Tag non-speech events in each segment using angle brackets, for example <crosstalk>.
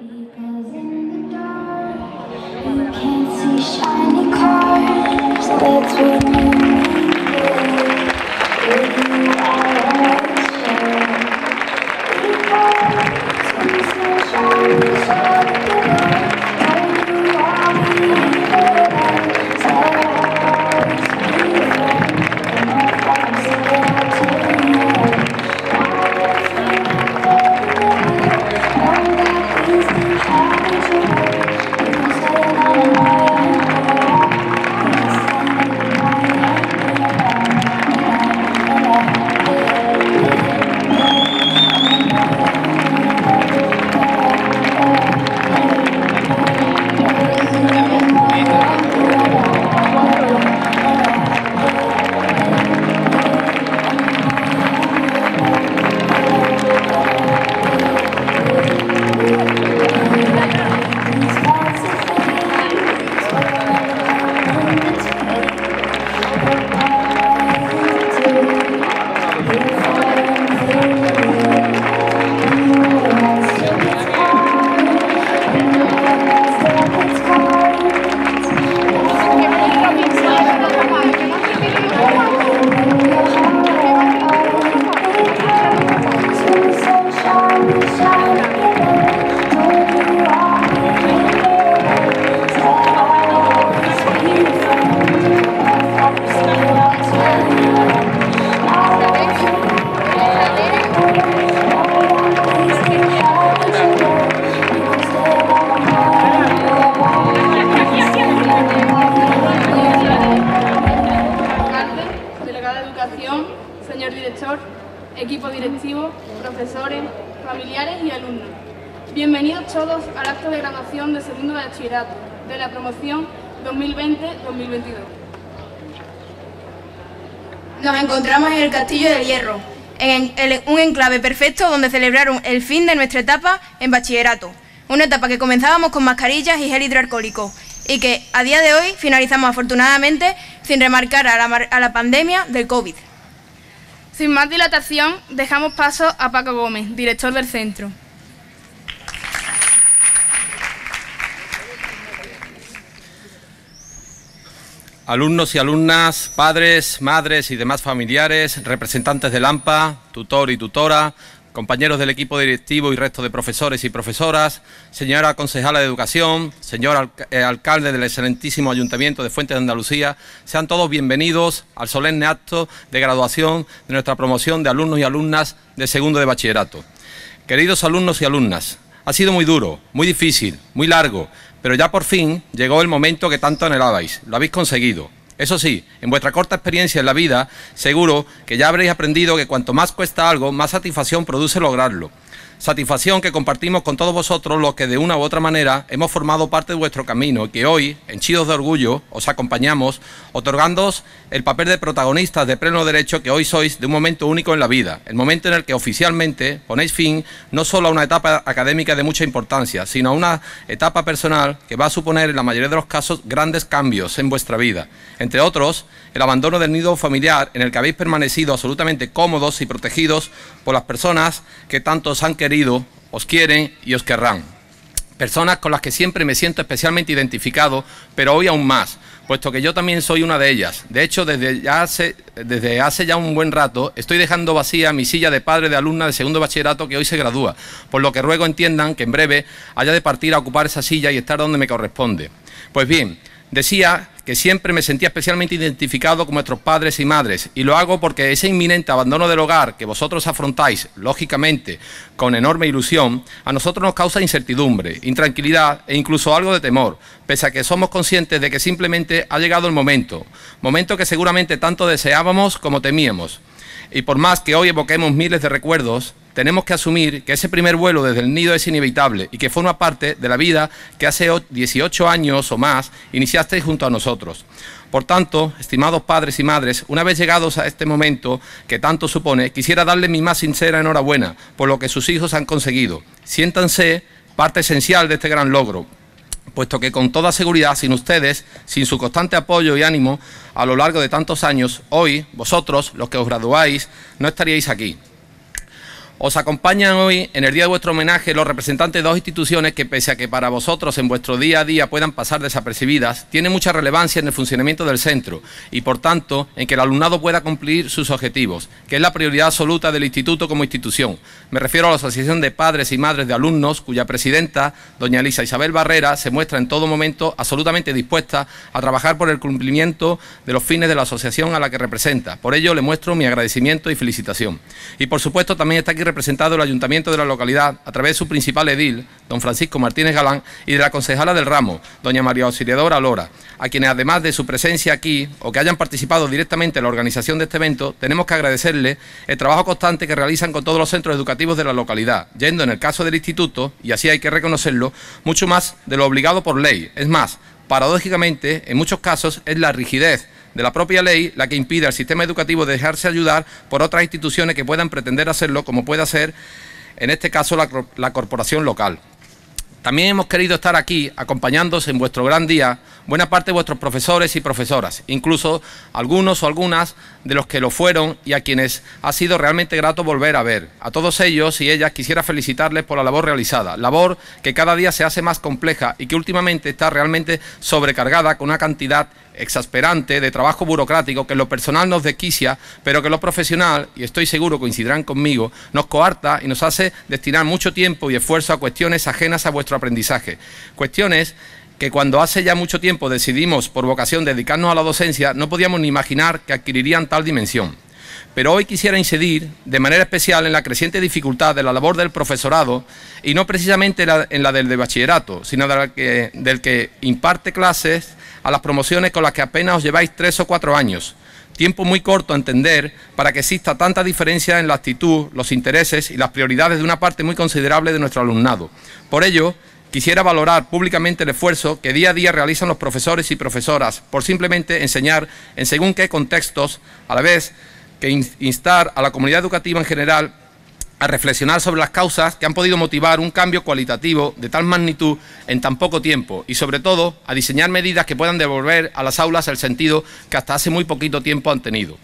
Because in the dark, you can't see shiny cars. That's what Castillo del Hierro, en el- un enclave perfecto donde celebraron el fin de nuestra etapa en bachillerato. Una etapa que comenzábamos con mascarillas y gel hidroalcohólico y que a día de hoy finalizamos afortunadamente sin remarcar a la, a la pandemia del COVID. Sin más dilatación, dejamos paso a Paco Gómez, director del centro. Alumnos y alumnas, padres, madres y demás familiares, representantes del AMPA, tutor y tutora, compañeros del equipo directivo y resto de profesores y profesoras, señora concejala de Educación, señor eh, alcalde del excelentísimo Ayuntamiento de Fuentes de Andalucía, sean todos bienvenidos al solemne acto de graduación de nuestra promoción de alumnos y alumnas de segundo de bachillerato. Queridos alumnos y alumnas, ha sido muy duro, muy difícil, muy largo, pero ya por fin llegó el momento que tanto anhelabais. Lo habéis conseguido. Eso sí, en vuestra corta experiencia en la vida, seguro que ya habréis aprendido que cuanto más cuesta algo, más satisfacción produce lograrlo. Satisfacción que compartimos con todos vosotros los que de una u otra manera hemos formado parte de vuestro camino y que hoy, henchidos de orgullo, os acompañamos, otorgándoos el papel de protagonistas de pleno derecho que hoy sois de un momento único en la vida, el momento en el que oficialmente ponéis fin no solo a una etapa académica de mucha importancia, sino a una etapa personal que va a suponer en la mayoría de los casos grandes cambios en vuestra vida. Entre otros, el abandono del nido familiar en el que habéis permanecido absolutamente cómodos y protegidos por las personas que tanto os han querido, os quieren y os querrán. Personas con las que siempre me siento especialmente identificado, pero hoy aún más, puesto que yo también soy una de ellas. De hecho, desde, ya hace, desde hace ya un buen rato estoy dejando vacía mi silla de padre de alumna de segundo bachillerato que hoy se gradúa, por lo que ruego entiendan que en breve haya de partir a ocupar esa silla y estar donde me corresponde. Pues bien, decía que siempre me sentía especialmente identificado con vuestros padres y madres, y lo hago porque ese inminente abandono del hogar que vosotros afrontáis, lógicamente, con enorme ilusión, a nosotros nos causa incertidumbre, intranquilidad e incluso algo de temor, pese a que somos conscientes de que simplemente ha llegado el momento, momento que seguramente tanto deseábamos como temíamos. Y por más que hoy evoquemos miles de recuerdos, tenemos que asumir que ese primer vuelo desde el nido es inevitable y que forma parte de la vida que hace o- 18 años o más iniciasteis junto a nosotros. Por tanto, estimados padres y madres, una vez llegados a este momento que tanto supone, quisiera darle mi más sincera enhorabuena por lo que sus hijos han conseguido. Siéntanse parte esencial de este gran logro, puesto que con toda seguridad, sin ustedes, sin su constante apoyo y ánimo a lo largo de tantos años, hoy, vosotros, los que os graduáis, no estaríais aquí. Os acompañan hoy en el día de vuestro homenaje los representantes de dos instituciones que, pese a que para vosotros en vuestro día a día puedan pasar desapercibidas, tienen mucha relevancia en el funcionamiento del centro y, por tanto, en que el alumnado pueda cumplir sus objetivos, que es la prioridad absoluta del instituto como institución. Me refiero a la Asociación de Padres y Madres de Alumnos, cuya presidenta, doña Elisa Isabel Barrera, se muestra en todo momento absolutamente dispuesta a trabajar por el cumplimiento de los fines de la asociación a la que representa. Por ello, le muestro mi agradecimiento y felicitación. Y, por supuesto, también está aquí representado el ayuntamiento de la localidad a través de su principal edil, don Francisco Martínez Galán, y de la concejala del ramo, doña María Auxiliadora Lora, a quienes además de su presencia aquí o que hayan participado directamente en la organización de este evento, tenemos que agradecerle el trabajo constante que realizan con todos los centros educativos de la localidad, yendo en el caso del instituto, y así hay que reconocerlo, mucho más de lo obligado por ley. Es más, paradójicamente, en muchos casos es la rigidez de la propia ley la que impide al sistema educativo dejarse ayudar por otras instituciones que puedan pretender hacerlo, como puede hacer en este caso la, la corporación local. También hemos querido estar aquí acompañándoos en vuestro gran día buena parte de vuestros profesores y profesoras, incluso algunos o algunas de los que lo fueron y a quienes ha sido realmente grato volver a ver. A todos ellos y ellas quisiera felicitarles por la labor realizada, labor que cada día se hace más compleja y que últimamente está realmente sobrecargada con una cantidad exasperante de trabajo burocrático que en lo personal nos desquicia, pero que en lo profesional, y estoy seguro coincidirán conmigo, nos coarta y nos hace destinar mucho tiempo y esfuerzo a cuestiones ajenas a vuestro aprendizaje. Cuestiones que cuando hace ya mucho tiempo decidimos por vocación dedicarnos a la docencia, no podíamos ni imaginar que adquirirían tal dimensión. Pero hoy quisiera incidir de manera especial en la creciente dificultad de la labor del profesorado y no precisamente en la del de bachillerato, sino que, del que imparte clases a las promociones con las que apenas os lleváis tres o cuatro años. Tiempo muy corto a entender para que exista tanta diferencia en la actitud, los intereses y las prioridades de una parte muy considerable de nuestro alumnado. Por ello, quisiera valorar públicamente el esfuerzo que día a día realizan los profesores y profesoras por simplemente enseñar en según qué contextos, a la vez que instar a la comunidad educativa en general a reflexionar sobre las causas que han podido motivar un cambio cualitativo de tal magnitud en tan poco tiempo y, sobre todo, a diseñar medidas que puedan devolver a las aulas el sentido que hasta hace muy poquito tiempo han tenido.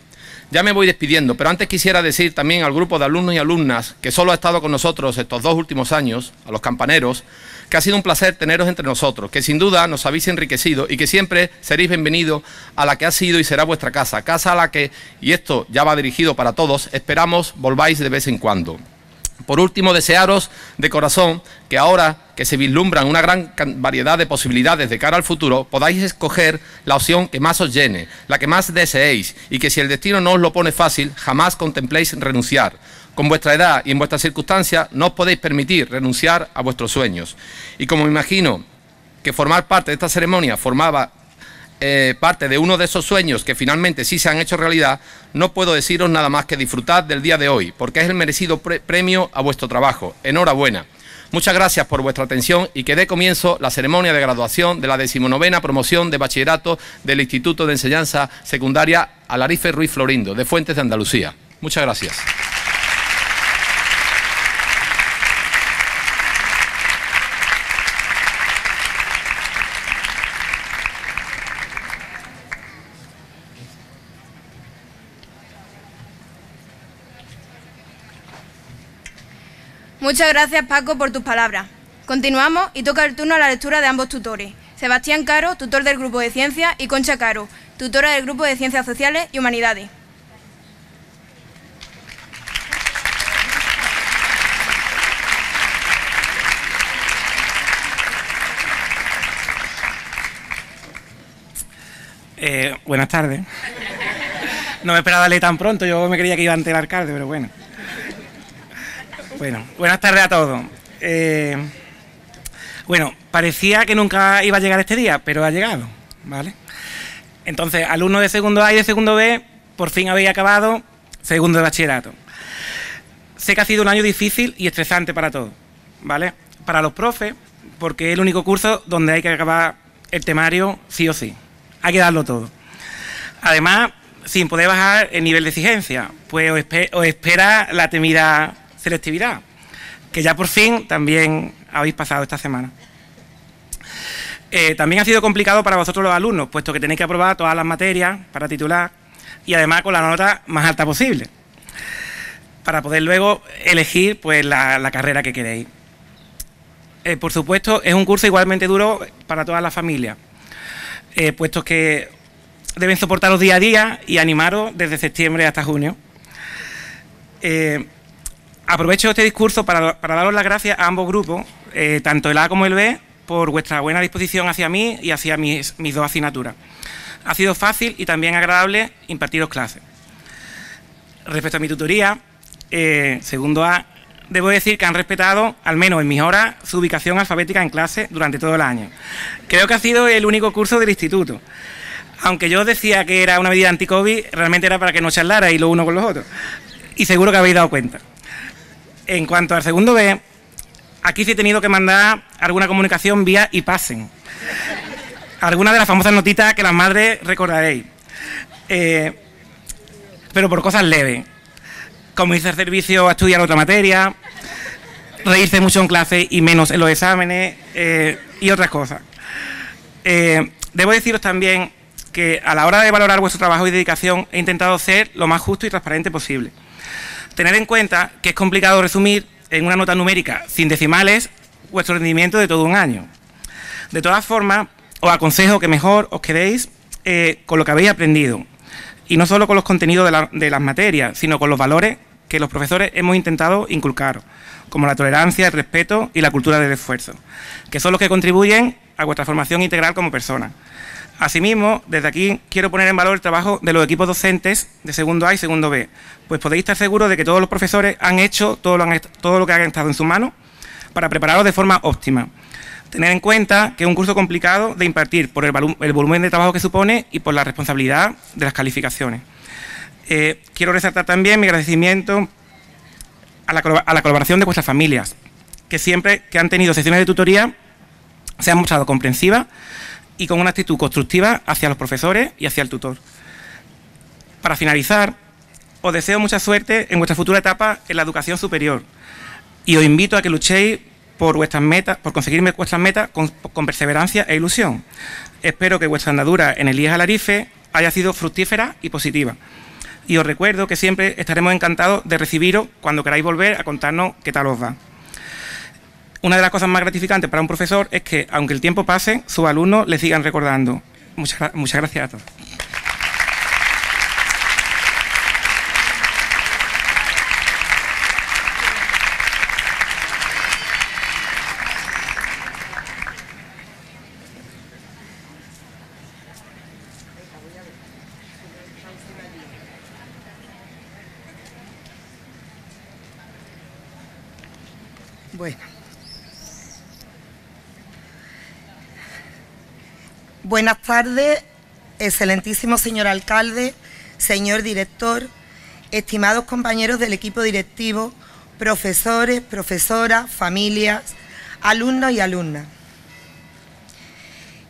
Ya me voy despidiendo, pero antes quisiera decir también al grupo de alumnos y alumnas que solo ha estado con nosotros estos dos últimos años, a los campaneros, que ha sido un placer teneros entre nosotros, que sin duda nos habéis enriquecido y que siempre seréis bienvenidos a la que ha sido y será vuestra casa, casa a la que, y esto ya va dirigido para todos, esperamos volváis de vez en cuando. Por último, desearos de corazón que ahora que se vislumbran una gran variedad de posibilidades de cara al futuro, podáis escoger la opción que más os llene, la que más deseéis, y que si el destino no os lo pone fácil, jamás contempléis renunciar. Con vuestra edad y en vuestras circunstancias no os podéis permitir renunciar a vuestros sueños. Y como me imagino que formar parte de esta ceremonia formaba eh, parte de uno de esos sueños que finalmente sí se han hecho realidad, no puedo deciros nada más que disfrutad del día de hoy, porque es el merecido premio a vuestro trabajo. Enhorabuena. Muchas gracias por vuestra atención y que dé comienzo la ceremonia de graduación de la decimonovena promoción de bachillerato del Instituto de Enseñanza Secundaria Alarife Ruiz Florindo, de Fuentes de Andalucía. Muchas gracias. Muchas gracias Paco por tus palabras. Continuamos y toca el turno a la lectura de ambos tutores. Sebastián Caro, tutor del Grupo de Ciencias, y Concha Caro, tutora del Grupo de Ciencias Sociales y Humanidades. Eh, buenas tardes. No me esperaba leer tan pronto, yo me creía que iba ante el alcalde, pero bueno. Bueno, buenas tardes a todos. Eh, bueno, parecía que nunca iba a llegar este día, pero ha llegado, ¿vale? Entonces, alumnos de segundo A y de segundo B, por fin habéis acabado segundo de bachillerato. Sé que ha sido un año difícil y estresante para todos, ¿vale? Para los profes, porque es el único curso donde hay que acabar el temario sí o sí. Hay que darlo todo. Además, sin poder bajar el nivel de exigencia, pues os, espera la temida selectividad, que ya por fin también habéis pasado esta semana. Eh, también ha sido complicado para vosotros los alumnos, puesto que tenéis que aprobar todas las materias para titular y además con la nota más alta posible. para poder luego elegir pues, la, carrera que queréis. Eh, por supuesto, es un curso igualmente duro para todas las familias, eh, puesto que deben soportaros día a día y animaros desde septiembre hasta junio. Aprovecho este discurso para, daros las gracias a ambos grupos, eh, tanto el A como el B, por vuestra buena disposición hacia mí y hacia mis, mis dos asignaturas. Ha sido fácil y también agradable impartiros clases. Respecto a mi tutoría, eh, segundo A, debo decir que han respetado, al menos en mis horas, su ubicación alfabética en clase durante todo el año. Creo que ha sido el único curso del instituto. Aunque yo decía que era una medida anti-COVID, realmente era para que no charlara y lo uno con los otros. Y seguro que habéis dado cuenta. En cuanto al segundo B, aquí sí he tenido que mandar alguna comunicación vía y pasen. Algunas de las famosas notitas que las madres recordaréis. Eh, pero por cosas leves como irse al servicio a estudiar otra materia, reírse mucho en clase y menos en los exámenes eh, y otras cosas. Eh, debo deciros también que a la hora de valorar vuestro trabajo y dedicación he intentado ser lo más justo y transparente posible. Tener en cuenta que es complicado resumir en una nota numérica sin decimales vuestro rendimiento de todo un año. De todas formas, os aconsejo que mejor os quedéis eh, con lo que habéis aprendido, y no solo con los contenidos de, de, las materias, sino con los valores que los profesores hemos intentado inculcar, como la tolerancia, el respeto y la cultura del esfuerzo, que son los que contribuyen a vuestra formación integral como persona. Asimismo, desde aquí quiero poner en valor el trabajo de los equipos docentes de segundo A y segundo B, pues podéis estar seguros de que todos los profesores han hecho todo lo, que han estado en su mano para prepararos de forma óptima. Tener en cuenta que es un curso complicado de impartir por el, el volumen de trabajo que supone y por la responsabilidad de las calificaciones. Eh, quiero resaltar también mi agradecimiento a la, a la, colaboración de vuestras familias, que siempre que han tenido sesiones de tutoría se han mostrado comprensivas y con una actitud constructiva hacia los profesores y hacia el tutor. Para finalizar, os deseo mucha suerte en vuestra futura etapa en la educación superior y os invito a que luchéis por vuestras metas, por conseguir vuestras metas con, con perseverancia e ilusión. Espero que vuestra andadura en el IES Alarife haya sido fructífera y positiva y os recuerdo que siempre estaremos encantados de recibiros cuando queráis volver a contarnos qué tal os va. Una de las cosas más gratificantes para un profesor es que, aunque el tiempo pase, sus alumnos le sigan recordando. Muchas, gracias a todos. Bueno. Buenas tardes, excelentísimo señor alcalde, señor director, estimados compañeros del equipo directivo, profesores, profesoras, familias, alumnos y alumnas.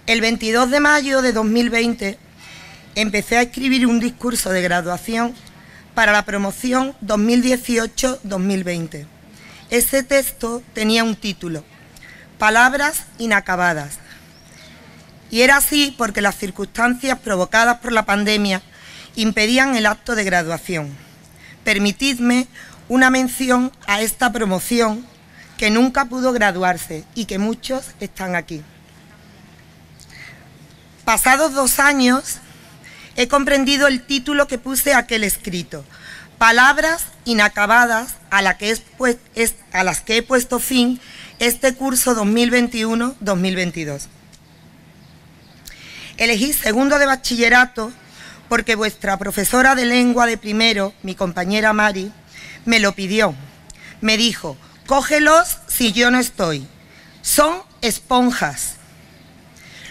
El 22 de mayo de 2020 empecé a escribir un discurso de graduación para la promoción 2018-2020. Ese texto tenía un título, Palabras inacabadas. Y era así porque las circunstancias provocadas por la pandemia impedían el acto de graduación. Permitidme una mención a esta promoción que nunca pudo graduarse y que muchos están aquí. Pasados dos años, he comprendido el título que puse a aquel escrito, palabras inacabadas a, pues, es, a, las que he puesto fin este curso 2021-2022. Elegí segundo de bachillerato porque vuestra profesora de lengua de primero, mi compañera Mari, me lo pidió. Me dijo, cógelos si yo no estoy. Son esponjas.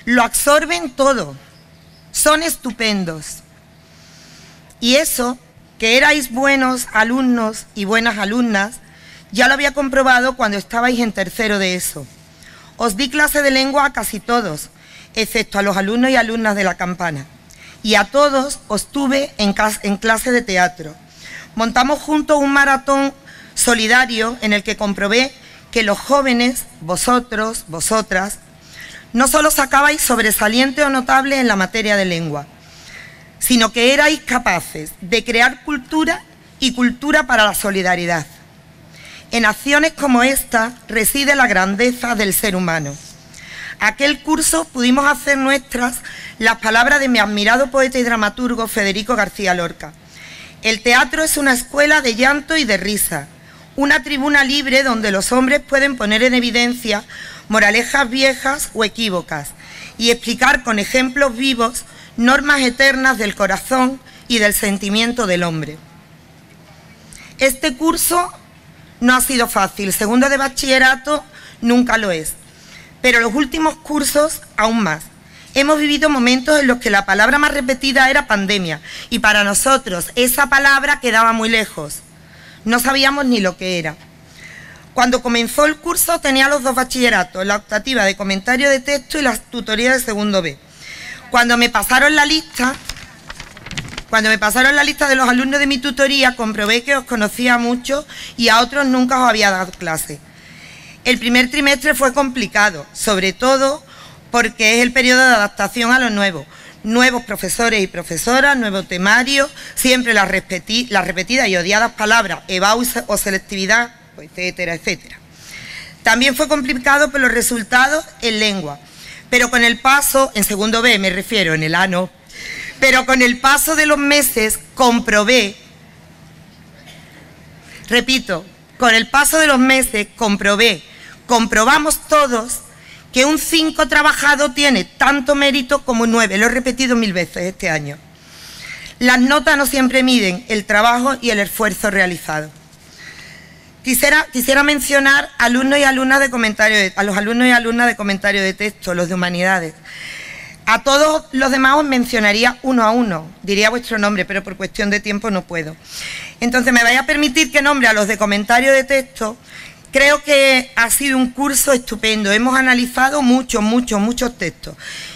Lo absorben todo. Son estupendos. Y eso que erais buenos alumnos y buenas alumnas, ya lo había comprobado cuando estabais en tercero de eso. Os di clase de lengua a casi todos, excepto a los alumnos y alumnas de la campana. Y a todos os tuve en, clase de teatro. Montamos juntos un maratón solidario en el que comprobé que los jóvenes, vosotros, vosotras, no solo sacabais sobresaliente o notable en la materia de lengua, sino que erais capaces de crear cultura y cultura para la solidaridad. En acciones como esta reside la grandeza del ser humano. Aquel curso pudimos hacer nuestras las palabras de mi admirado poeta y dramaturgo Federico García Lorca. El teatro es una escuela de llanto y de risa, una tribuna libre donde los hombres pueden poner en evidencia moralejas viejas o equívocas y explicar con ejemplos vivos normas eternas del corazón y del sentimiento del hombre. Este curso no ha sido fácil, segundo de bachillerato nunca lo es, pero los últimos cursos aún más. Hemos vivido momentos en los que la palabra más repetida era pandemia y para nosotros esa palabra quedaba muy lejos. No sabíamos ni lo que era. Cuando comenzó el curso tenía los dos bachilleratos, la optativa de comentario de texto y la tutoría de segundo B. Cuando me pasaron la lista, cuando me pasaron la lista de los alumnos de mi tutoría, comprobé que os conocía mucho y a otros nunca os había dado clase. El primer trimestre fue complicado, sobre todo porque es el periodo de adaptación a lo nuevo. Nuevos profesores y profesoras, nuevo temario, siempre las, repetidas y odiadas palabras EBAU o selectividad, etcétera, etcétera. También fue complicado por los resultados en lengua, pero con el paso, en segundo B me refiero, en el ANO, pero con el paso de los meses comprobé, repito, con el paso de los meses comprobé, comprobamos todos que un 5 trabajado tiene tanto mérito como un 9. Lo he repetido mil veces este año. Las notas no siempre miden el trabajo y el esfuerzo realizado. Quisiera, mencionar alumnos y alumnas de comentario a los alumnos y alumnas de comentario de texto, los de humanidades. A todos los demás os mencionaría uno a uno, diría vuestro nombre, pero por cuestión de tiempo no puedo. Entonces me vaya a permitir que nombre a los de comentario de texto Creo que ha sido un curso estupendo. Hemos analizado muchos, muchos, muchos textos.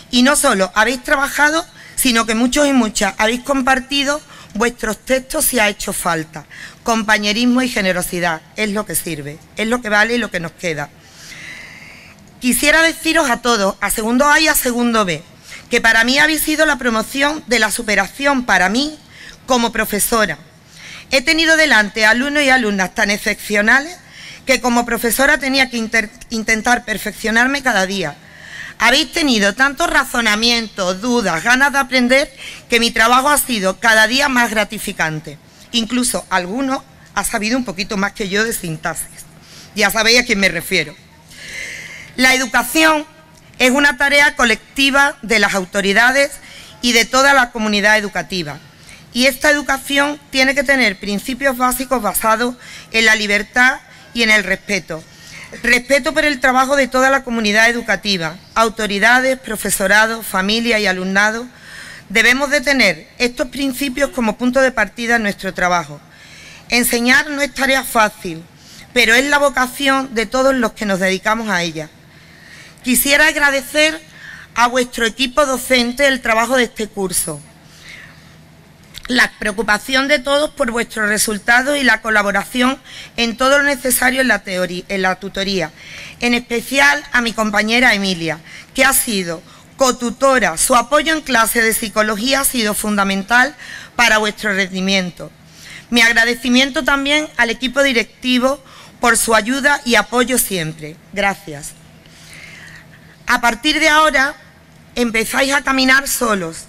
Y no solo habéis trabajado, sino que muchos y muchas habéis compartido vuestros textos si ha hecho falta. Compañerismo y generosidad es lo que sirve, es lo que vale y lo que nos queda. Quisiera deciros a todos, a segundo A y a segundo B, que para mí habéis sido la promoción de la superación para mí como profesora. He tenido delante alumnos y alumnas tan excepcionales que como profesora tenía que intentar perfeccionarme cada día. Habéis tenido tantos razonamientos, dudas, ganas de aprender, que mi trabajo ha sido cada día más gratificante. Incluso algunos ha sabido un poquito más que yo de sintaxis. Ya sabéis a quién me refiero. La educación es una tarea colectiva de las autoridades y de toda la comunidad educativa. Y esta educación tiene que tener principios básicos basados en la libertad y en el respeto. Respeto por el trabajo de toda la comunidad educativa, autoridades, profesorado, familia y alumnado. Debemos de tener estos principios como punto de partida en nuestro trabajo. Enseñar no es tarea fácil, pero es la vocación de todos los que nos dedicamos a ella. Quisiera agradecer a vuestro equipo docente el trabajo de este curso la preocupación de todos por vuestros resultados y la colaboración en todo lo necesario en la, tutoría. En especial a mi compañera Emilia, que ha sido cotutora. Su apoyo en clase de psicología ha sido fundamental para vuestro rendimiento. Mi agradecimiento también al equipo directivo por su ayuda y apoyo siempre. Gracias. A partir de ahora empezáis a caminar solos.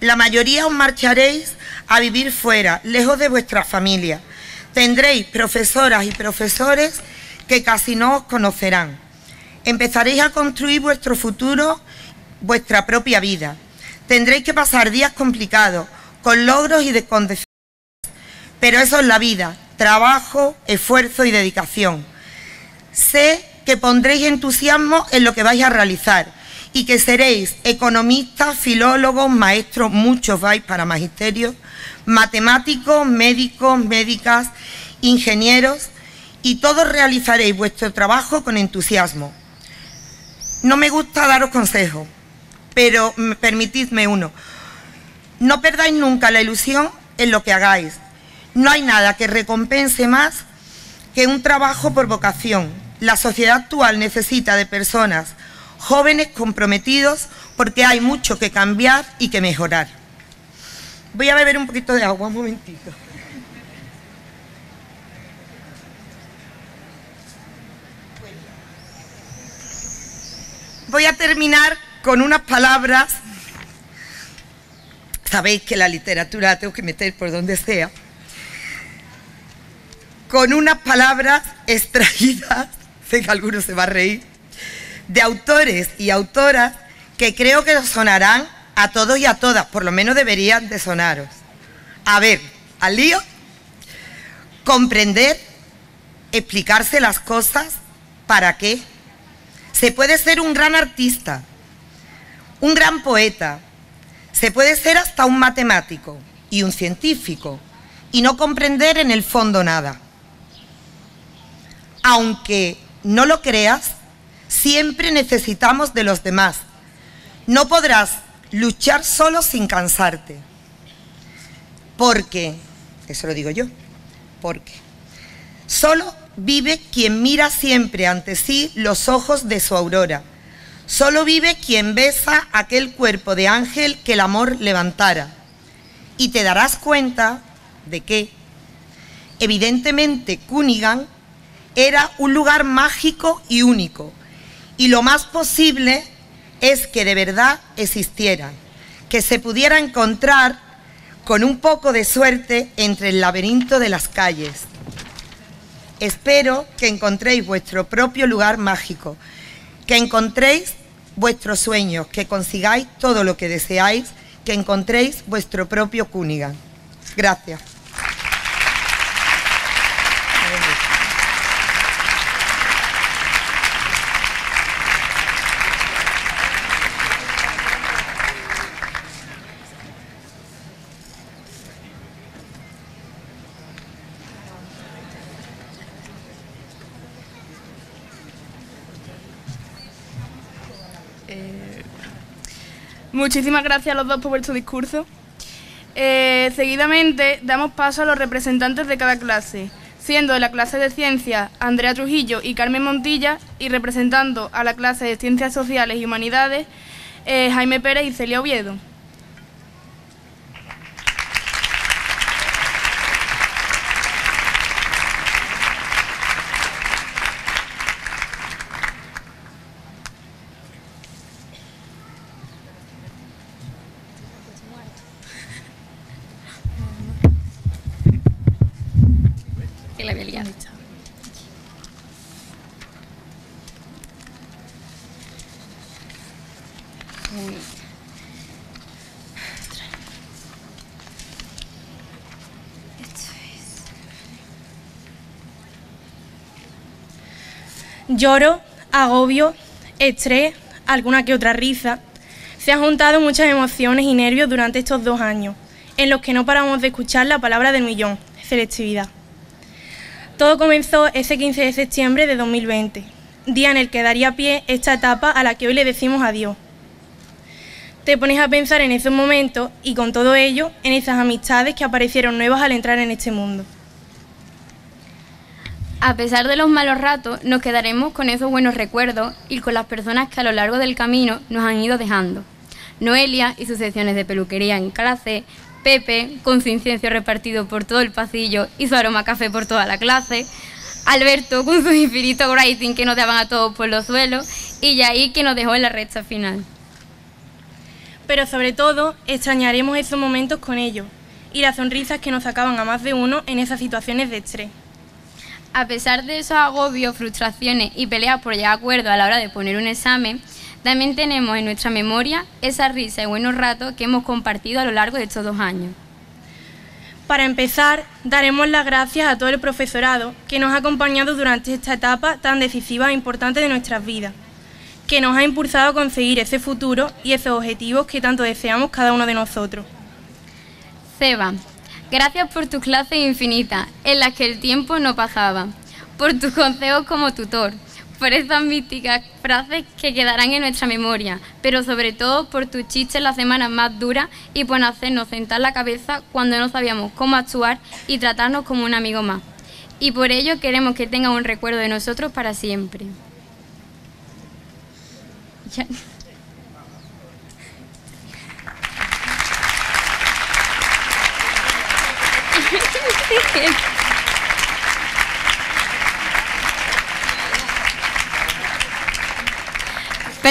La mayoría os marcharéis a vivir fuera, lejos de vuestra familia. Tendréis profesoras y profesores que casi no os conocerán. Empezaréis a construir vuestro futuro, vuestra propia vida. Tendréis que pasar días complicados, con logros y con Pero eso es la vida, trabajo, esfuerzo y dedicación. Sé que pondréis entusiasmo en lo que vais a realizar y que seréis economistas, filólogos, maestros, muchos vais para magisterio, matemáticos, médicos, médicas, ingenieros y todos realizaréis vuestro trabajo con entusiasmo. No me gusta daros consejos, pero permitidme uno. No perdáis nunca la ilusión en lo que hagáis. No hay nada que recompense más que un trabajo por vocación. La sociedad actual necesita de personas jóvenes comprometidos, porque hay mucho que cambiar y que mejorar. Voy a beber un poquito de agua, un momentito. Voy a terminar con unas palabras. Sabéis que la literatura la tengo que meter por donde sea. Con unas palabras extraídas, <laughs> sé que alguno se va a reír, de autores y autoras que creo que sonarán a todos y a todas, por lo menos deberían de sonaros. A ver, al lío, comprender, explicarse las cosas, ¿para qué? Se puede ser un gran artista, un gran poeta, se puede ser hasta un matemático y un científico y no comprender en el fondo nada. Aunque no lo creas, siempre necesitamos de los demás. No podrás luchar solo sin cansarte. Porque, eso lo digo yo, porque solo vive quien mira siempre ante sí los ojos de su aurora. Solo vive quien besa aquel cuerpo de ángel que el amor levantara. Y te darás cuenta de que, evidentemente, Cunigan era un lugar mágico y único. Y lo más posible es que de verdad existieran, que se pudiera encontrar con un poco de suerte entre el laberinto de las calles. Espero que encontréis vuestro propio lugar mágico, que encontréis vuestros sueños, que consigáis todo lo que deseáis, que encontréis vuestro propio Cunigan. Gracias. Muchísimas gracias a los dos por vuestro discurso. Eh, seguidamente damos paso a los representantes de cada clase, siendo de la clase de Ciencias Andrea Trujillo y Carmen Montilla y representando a la clase de Ciencias Sociales y Humanidades eh, Jaime Pérez y Celia Oviedo. Que la había liado. Lloro, agobio, estrés, alguna que otra risa. Se han juntado muchas emociones y nervios durante estos dos años, en los que no paramos de escuchar la palabra del millón, selectividad. Todo comenzó ese 15 de septiembre de 2020, día en el que daría pie esta etapa a la que hoy le decimos adiós. Te pones a pensar en esos momentos y con todo ello en esas amistades que aparecieron nuevas al entrar en este mundo. A pesar de los malos ratos, nos quedaremos con esos buenos recuerdos y con las personas que a lo largo del camino nos han ido dejando. Noelia y sus secciones de peluquería en clase, Pepe con su incienso repartido por todo el pasillo y su aroma café por toda la clase, Alberto con su infinito writing que nos daban a todos por los suelos y Yair que nos dejó en la recta final. Pero sobre todo, extrañaremos esos momentos con ellos y las sonrisas que nos sacaban a más de uno en esas situaciones de estrés. A pesar de esos agobios, frustraciones y peleas por llegar a acuerdo a la hora de poner un examen, también tenemos en nuestra memoria esa risa y buenos ratos que hemos compartido a lo largo de estos dos años. Para empezar, daremos las gracias a todo el profesorado que nos ha acompañado durante esta etapa tan decisiva e importante de nuestras vidas, que nos ha impulsado a conseguir ese futuro y esos objetivos que tanto deseamos cada uno de nosotros. Seba, gracias por tus clases infinitas, en las que el tiempo no pasaba, por tus consejos como tutor, por esas místicas frases que quedarán en nuestra memoria, pero sobre todo por tus chistes las semanas más duras y por hacernos sentar la cabeza cuando no sabíamos cómo actuar y tratarnos como un amigo más. Y por ello queremos que tengas un recuerdo de nosotros para siempre.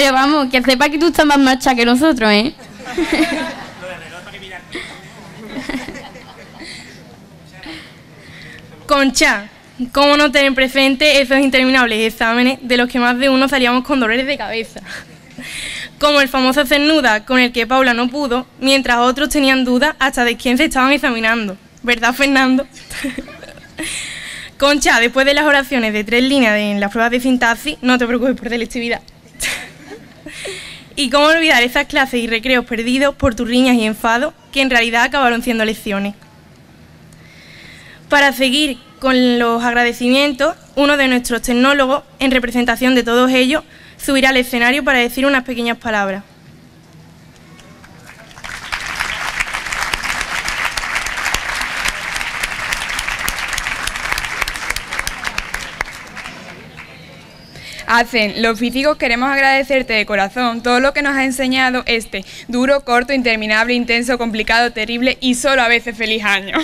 Hombre, vamos, que sepa que tú estás más marcha que nosotros, ¿eh? Concha, ¿cómo no tener presente esos interminables exámenes de los que más de uno salíamos con dolores de cabeza? Como el famoso cernuda con el que Paula no pudo, mientras otros tenían dudas hasta de quién se estaban examinando. ¿Verdad, Fernando? <laughs> Concha, después de las oraciones de tres líneas en las pruebas de sintaxis, no te preocupes por selectividad. <laughs> y cómo olvidar esas clases y recreos perdidos por tus riñas y enfados que en realidad acabaron siendo lecciones. Para seguir con los agradecimientos, uno de nuestros tecnólogos, en representación de todos ellos, subirá al escenario para decir unas pequeñas palabras. Hacen, los físicos queremos agradecerte de corazón todo lo que nos ha enseñado este duro, corto, interminable, intenso, complicado, terrible y solo a veces feliz año.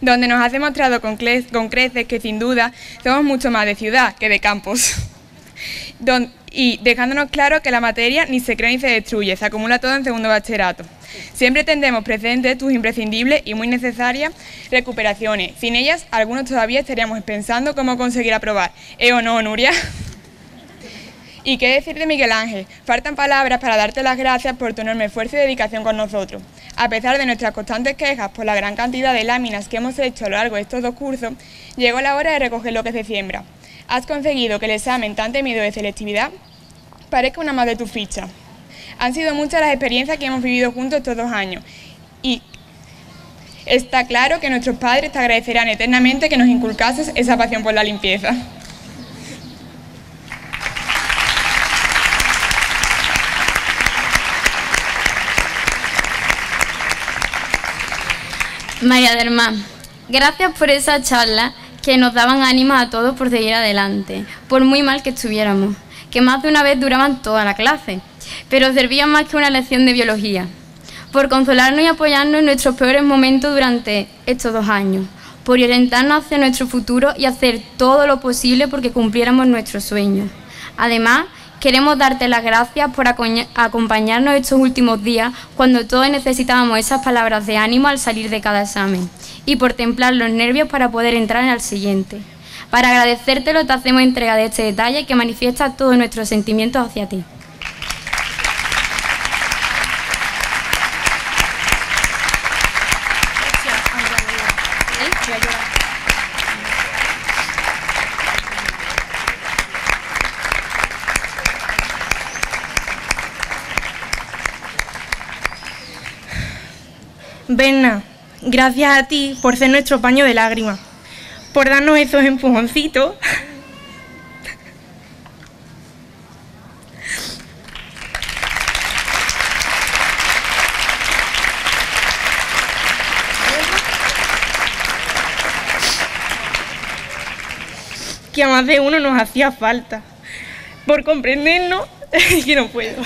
Donde nos has demostrado con creces que sin duda somos mucho más de ciudad que de campos. Don- y dejándonos claro que la materia ni se crea ni se destruye, se acumula todo en segundo bachillerato. Siempre tendremos presentes tus imprescindibles y muy necesarias recuperaciones. Sin ellas, algunos todavía estaríamos pensando cómo conseguir aprobar. ¿Eh o no, Nuria? <laughs> ¿Y qué decir de Miguel Ángel? Faltan palabras para darte las gracias por tu enorme esfuerzo y dedicación con nosotros. A pesar de nuestras constantes quejas por la gran cantidad de láminas que hemos hecho a lo largo de estos dos cursos, llegó la hora de recoger lo que se siembra. Has conseguido que el examen tan temido de selectividad parezca una más de tu ficha. Han sido muchas las experiencias que hemos vivido juntos estos dos años y está claro que nuestros padres te agradecerán eternamente que nos inculcases esa pasión por la limpieza. María del Mar, gracias por esa charla que nos daban ánimos a todos por seguir adelante, por muy mal que estuviéramos, que más de una vez duraban toda la clase, pero servían más que una lección de biología, por consolarnos y apoyarnos en nuestros peores momentos durante estos dos años, por orientarnos hacia nuestro futuro y hacer todo lo posible porque cumpliéramos nuestros sueños. Además, Queremos darte las gracias por acompañarnos estos últimos días cuando todos necesitábamos esas palabras de ánimo al salir de cada examen y por templar los nervios para poder entrar en el siguiente. Para agradecértelo te hacemos entrega de este detalle que manifiesta todos nuestros sentimientos hacia ti. Berna, gracias a ti por ser nuestro paño de lágrimas, por darnos esos empujoncitos. que a más de uno nos hacía falta. Por comprendernos, <laughs> que no puedo.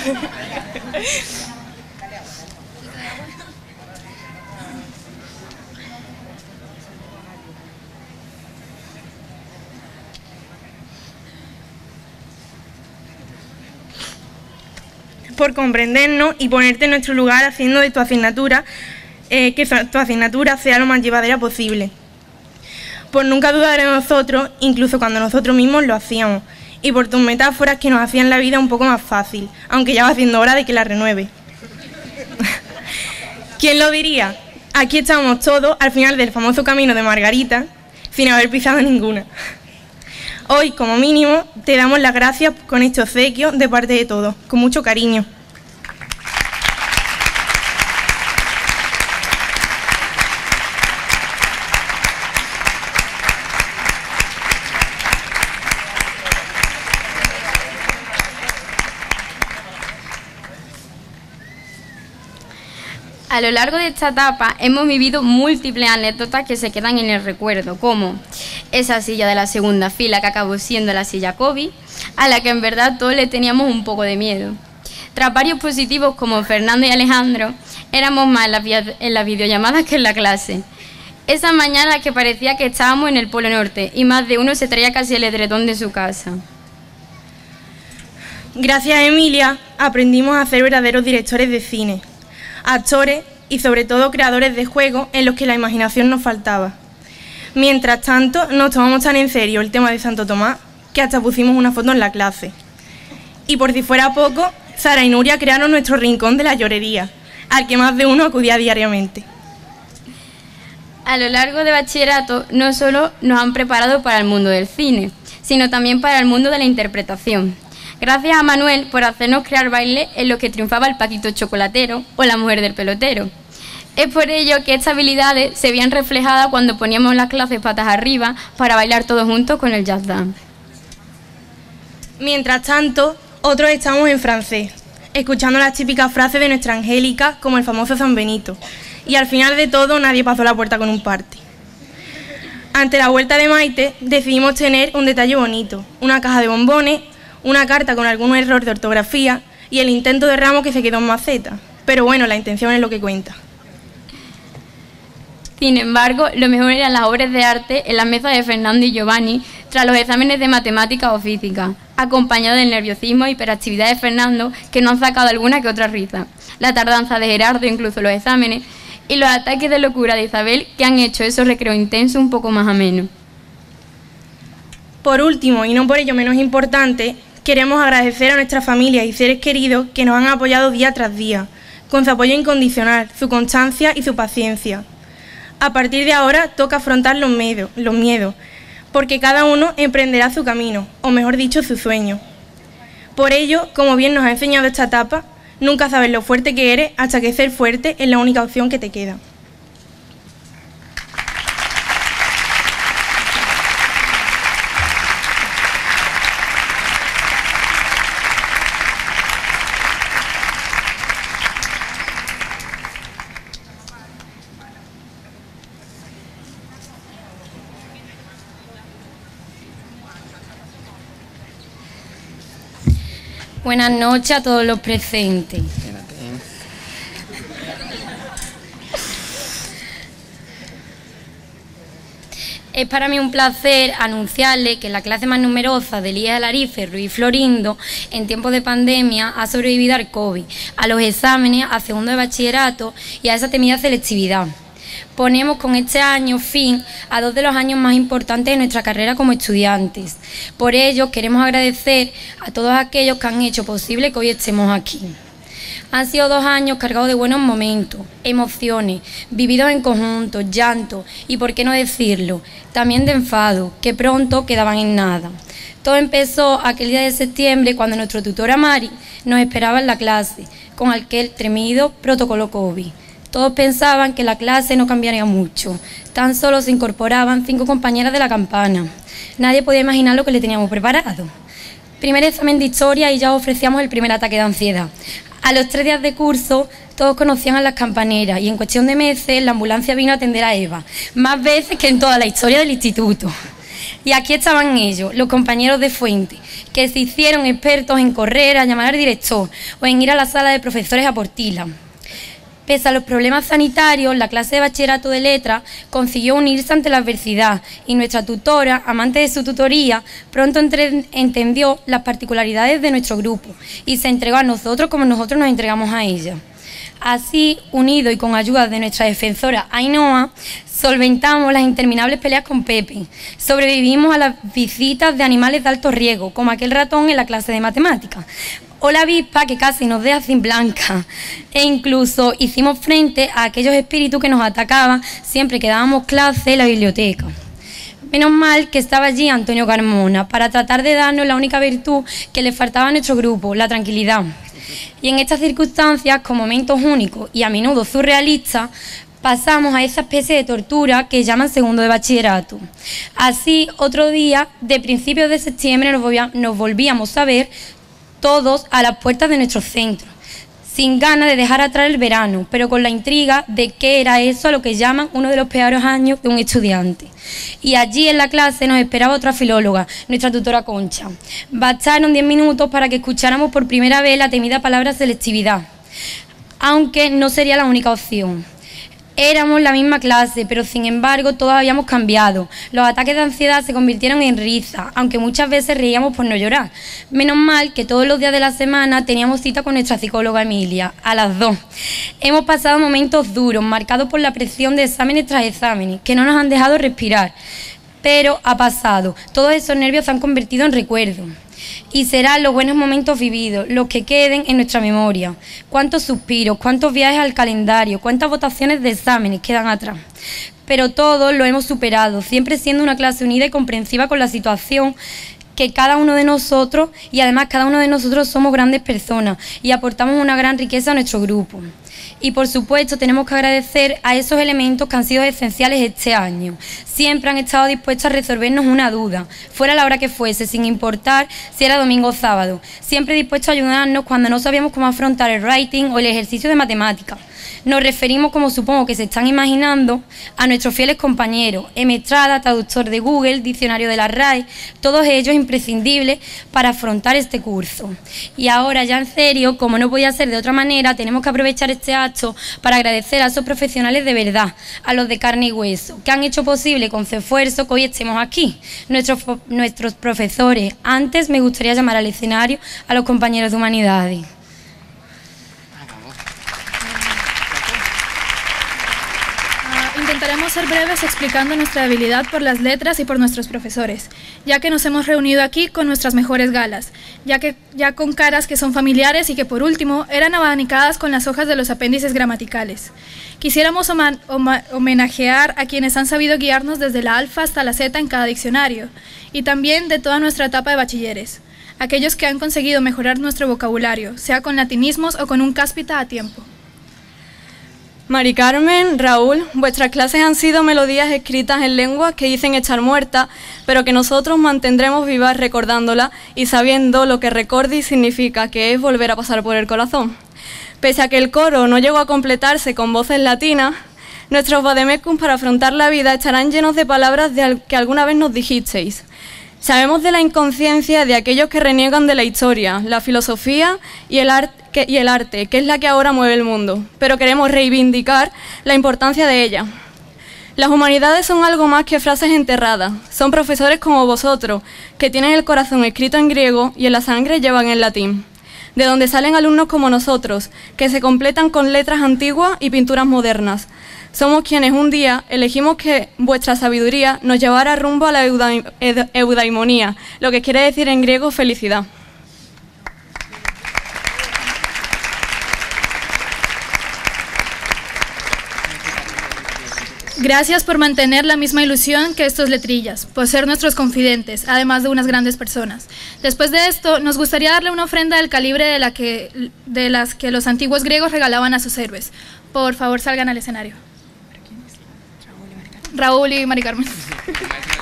Por comprendernos y ponerte en nuestro lugar haciendo de tu asignatura eh, que tu asignatura sea lo más llevadera posible. Por nunca dudar en nosotros, incluso cuando nosotros mismos lo hacíamos, y por tus metáforas que nos hacían la vida un poco más fácil, aunque ya va siendo hora de que la renueve. <laughs> ¿Quién lo diría? Aquí estamos todos al final del famoso camino de Margarita, sin haber pisado ninguna. Hoy, como mínimo, te damos las gracias con este obsequio de parte de todos, con mucho cariño. A lo largo de esta etapa hemos vivido múltiples anécdotas que se quedan en el recuerdo, como esa silla de la segunda fila que acabó siendo la silla COVID, a la que en verdad todos le teníamos un poco de miedo. Tras varios positivos como Fernando y Alejandro, éramos más en las, videollamadas que en la clase. Esas mañanas que parecía que estábamos en el Polo Norte y más de uno se traía casi el edredón de su casa. Gracias a Emilia aprendimos a ser verdaderos directores de cine, actores y sobre todo creadores de juegos en los que la imaginación nos faltaba. Mientras tanto, nos tomamos tan en serio el tema de Santo Tomás que hasta pusimos una foto en la clase. Y por si fuera poco, Sara y Nuria crearon nuestro rincón de la llorería, al que más de uno acudía diariamente. A lo largo de bachillerato no solo nos han preparado para el mundo del cine, sino también para el mundo de la interpretación. Gracias a Manuel por hacernos crear baile en lo que triunfaba el Paquito Chocolatero o la Mujer del Pelotero. Es por ello que estas habilidades se veían reflejadas cuando poníamos las clases patas arriba para bailar todos juntos con el jazz dance. Mientras tanto, otros estamos en francés, escuchando las típicas frases de nuestra Angélica, como el famoso San Benito. Y al final de todo, nadie pasó la puerta con un party. Ante la vuelta de Maite, decidimos tener un detalle bonito, una caja de bombones, una carta con algún error de ortografía y el intento de ramo que se quedó en maceta. Pero bueno, la intención es lo que cuenta. Sin embargo, lo mejor eran las obras de arte en la mesa de Fernando y Giovanni tras los exámenes de matemática o física, acompañado del nerviosismo e hiperactividad de Fernando, que no han sacado alguna que otra risa, la tardanza de Gerardo, incluso los exámenes, y los ataques de locura de Isabel, que han hecho esos recreo intenso un poco más ameno. Por último, y no por ello menos importante, queremos agradecer a nuestras familias y seres queridos que nos han apoyado día tras día, con su apoyo incondicional, su constancia y su paciencia. A partir de ahora toca afrontar los miedos, los miedos, porque cada uno emprenderá su camino, o mejor dicho, su sueño. Por ello, como bien nos ha enseñado esta etapa, nunca sabes lo fuerte que eres hasta que ser fuerte es la única opción que te queda. Buenas noches a todos los presentes. Es para mí un placer anunciarle que la clase más numerosa de Elías Alarife, Ruiz Florindo, en tiempos de pandemia ha sobrevivido al COVID, a los exámenes, a segundo de bachillerato y a esa temida selectividad. Ponemos con este año fin a dos de los años más importantes de nuestra carrera como estudiantes. Por ello, queremos agradecer a todos aquellos que han hecho posible que hoy estemos aquí. Han sido dos años cargados de buenos momentos, emociones, vividos en conjunto, llanto y, por qué no decirlo, también de enfado, que pronto quedaban en nada. Todo empezó aquel día de septiembre cuando nuestro tutora Mari nos esperaba en la clase con aquel tremido protocolo COVID. Todos pensaban que la clase no cambiaría mucho. Tan solo se incorporaban cinco compañeras de la campana. Nadie podía imaginar lo que le teníamos preparado. Primer examen de historia y ya ofrecíamos el primer ataque de ansiedad. A los tres días de curso, todos conocían a las campaneras y en cuestión de meses la ambulancia vino a atender a Eva, más veces que en toda la historia del instituto. Y aquí estaban ellos, los compañeros de Fuente, que se hicieron expertos en correr, a llamar al director o en ir a la sala de profesores a Portila. Pese a los problemas sanitarios, la clase de bachillerato de letras consiguió unirse ante la adversidad y nuestra tutora, amante de su tutoría, pronto entendió las particularidades de nuestro grupo y se entregó a nosotros como nosotros nos entregamos a ella. Así, unido y con ayuda de nuestra defensora Ainhoa, solventamos las interminables peleas con Pepe. Sobrevivimos a las visitas de animales de alto riesgo, como aquel ratón en la clase de matemáticas o la avispa que casi nos deja sin blanca. E incluso hicimos frente a aquellos espíritus que nos atacaban siempre que dábamos clase en la biblioteca. Menos mal que estaba allí Antonio Carmona para tratar de darnos la única virtud que le faltaba a nuestro grupo, la tranquilidad. Y en estas circunstancias, con momentos únicos y a menudo surrealistas, pasamos a esa especie de tortura que llaman segundo de bachillerato. Así, otro día, de principios de septiembre, nos volvíamos a ver todos a las puertas de nuestro centro, sin ganas de dejar atrás el verano, pero con la intriga de qué era eso a lo que llaman uno de los peores años de un estudiante. Y allí en la clase nos esperaba otra filóloga, nuestra tutora Concha. Bastaron diez minutos para que escucháramos por primera vez la temida palabra selectividad, aunque no sería la única opción. Éramos la misma clase, pero sin embargo todos habíamos cambiado. Los ataques de ansiedad se convirtieron en risa, aunque muchas veces reíamos por no llorar. Menos mal que todos los días de la semana teníamos cita con nuestra psicóloga Emilia, a las dos. Hemos pasado momentos duros, marcados por la presión de exámenes tras exámenes, que no nos han dejado respirar. Pero ha pasado. Todos esos nervios se han convertido en recuerdos y serán los buenos momentos vividos, los que queden en nuestra memoria. Cuántos suspiros, cuántos viajes al calendario, cuántas votaciones de exámenes quedan atrás. Pero todos lo hemos superado, siempre siendo una clase unida y comprensiva con la situación que cada uno de nosotros, y además cada uno de nosotros somos grandes personas y aportamos una gran riqueza a nuestro grupo. Y por supuesto tenemos que agradecer a esos elementos que han sido esenciales este año. Siempre han estado dispuestos a resolvernos una duda, fuera la hora que fuese, sin importar si era domingo o sábado. Siempre dispuestos a ayudarnos cuando no sabíamos cómo afrontar el writing o el ejercicio de matemáticas. Nos referimos, como supongo que se están imaginando, a nuestros fieles compañeros, M. Estrada, traductor de Google, diccionario de la RAE, todos ellos imprescindibles para afrontar este curso. Y ahora, ya en serio, como no podía ser de otra manera, tenemos que aprovechar este acto para agradecer a esos profesionales de verdad, a los de carne y hueso, que han hecho posible con su esfuerzo que hoy estemos aquí. Nuestros, nuestros profesores. Antes me gustaría llamar al escenario a los compañeros de humanidades. Intentaremos ser breves explicando nuestra debilidad por las letras y por nuestros profesores, ya que nos hemos reunido aquí con nuestras mejores galas, ya que ya con caras que son familiares y que por último eran abanicadas con las hojas de los apéndices gramaticales. Quisiéramos homenajear a quienes han sabido guiarnos desde la alfa hasta la zeta en cada diccionario, y también de toda nuestra etapa de bachilleres, aquellos que han conseguido mejorar nuestro vocabulario, sea con latinismos o con un cáspita a tiempo. Mari Carmen, Raúl, vuestras clases han sido melodías escritas en lenguas que dicen estar muertas, pero que nosotros mantendremos vivas recordándolas y sabiendo lo que recordi significa, que es volver a pasar por el corazón. Pese a que el coro no llegó a completarse con voces latinas, nuestros vademecum para afrontar la vida estarán llenos de palabras que alguna vez nos dijisteis. Sabemos de la inconsciencia de aquellos que reniegan de la historia, la filosofía y el, y el arte, que es la que ahora mueve el mundo, pero queremos reivindicar la importancia de ella. Las humanidades son algo más que frases enterradas, son profesores como vosotros, que tienen el corazón escrito en griego y en la sangre llevan el latín, de donde salen alumnos como nosotros, que se completan con letras antiguas y pinturas modernas, somos quienes un día elegimos que vuestra sabiduría nos llevara rumbo a la eudaimonía, lo que quiere decir en griego felicidad. Gracias por mantener la misma ilusión que estos letrillas, por ser nuestros confidentes, además de unas grandes personas. Después de esto, nos gustaría darle una ofrenda del calibre de, la que, de las que los antiguos griegos regalaban a sus héroes. Por favor, salgan al escenario. Raúl y Mari Carmen. <laughs>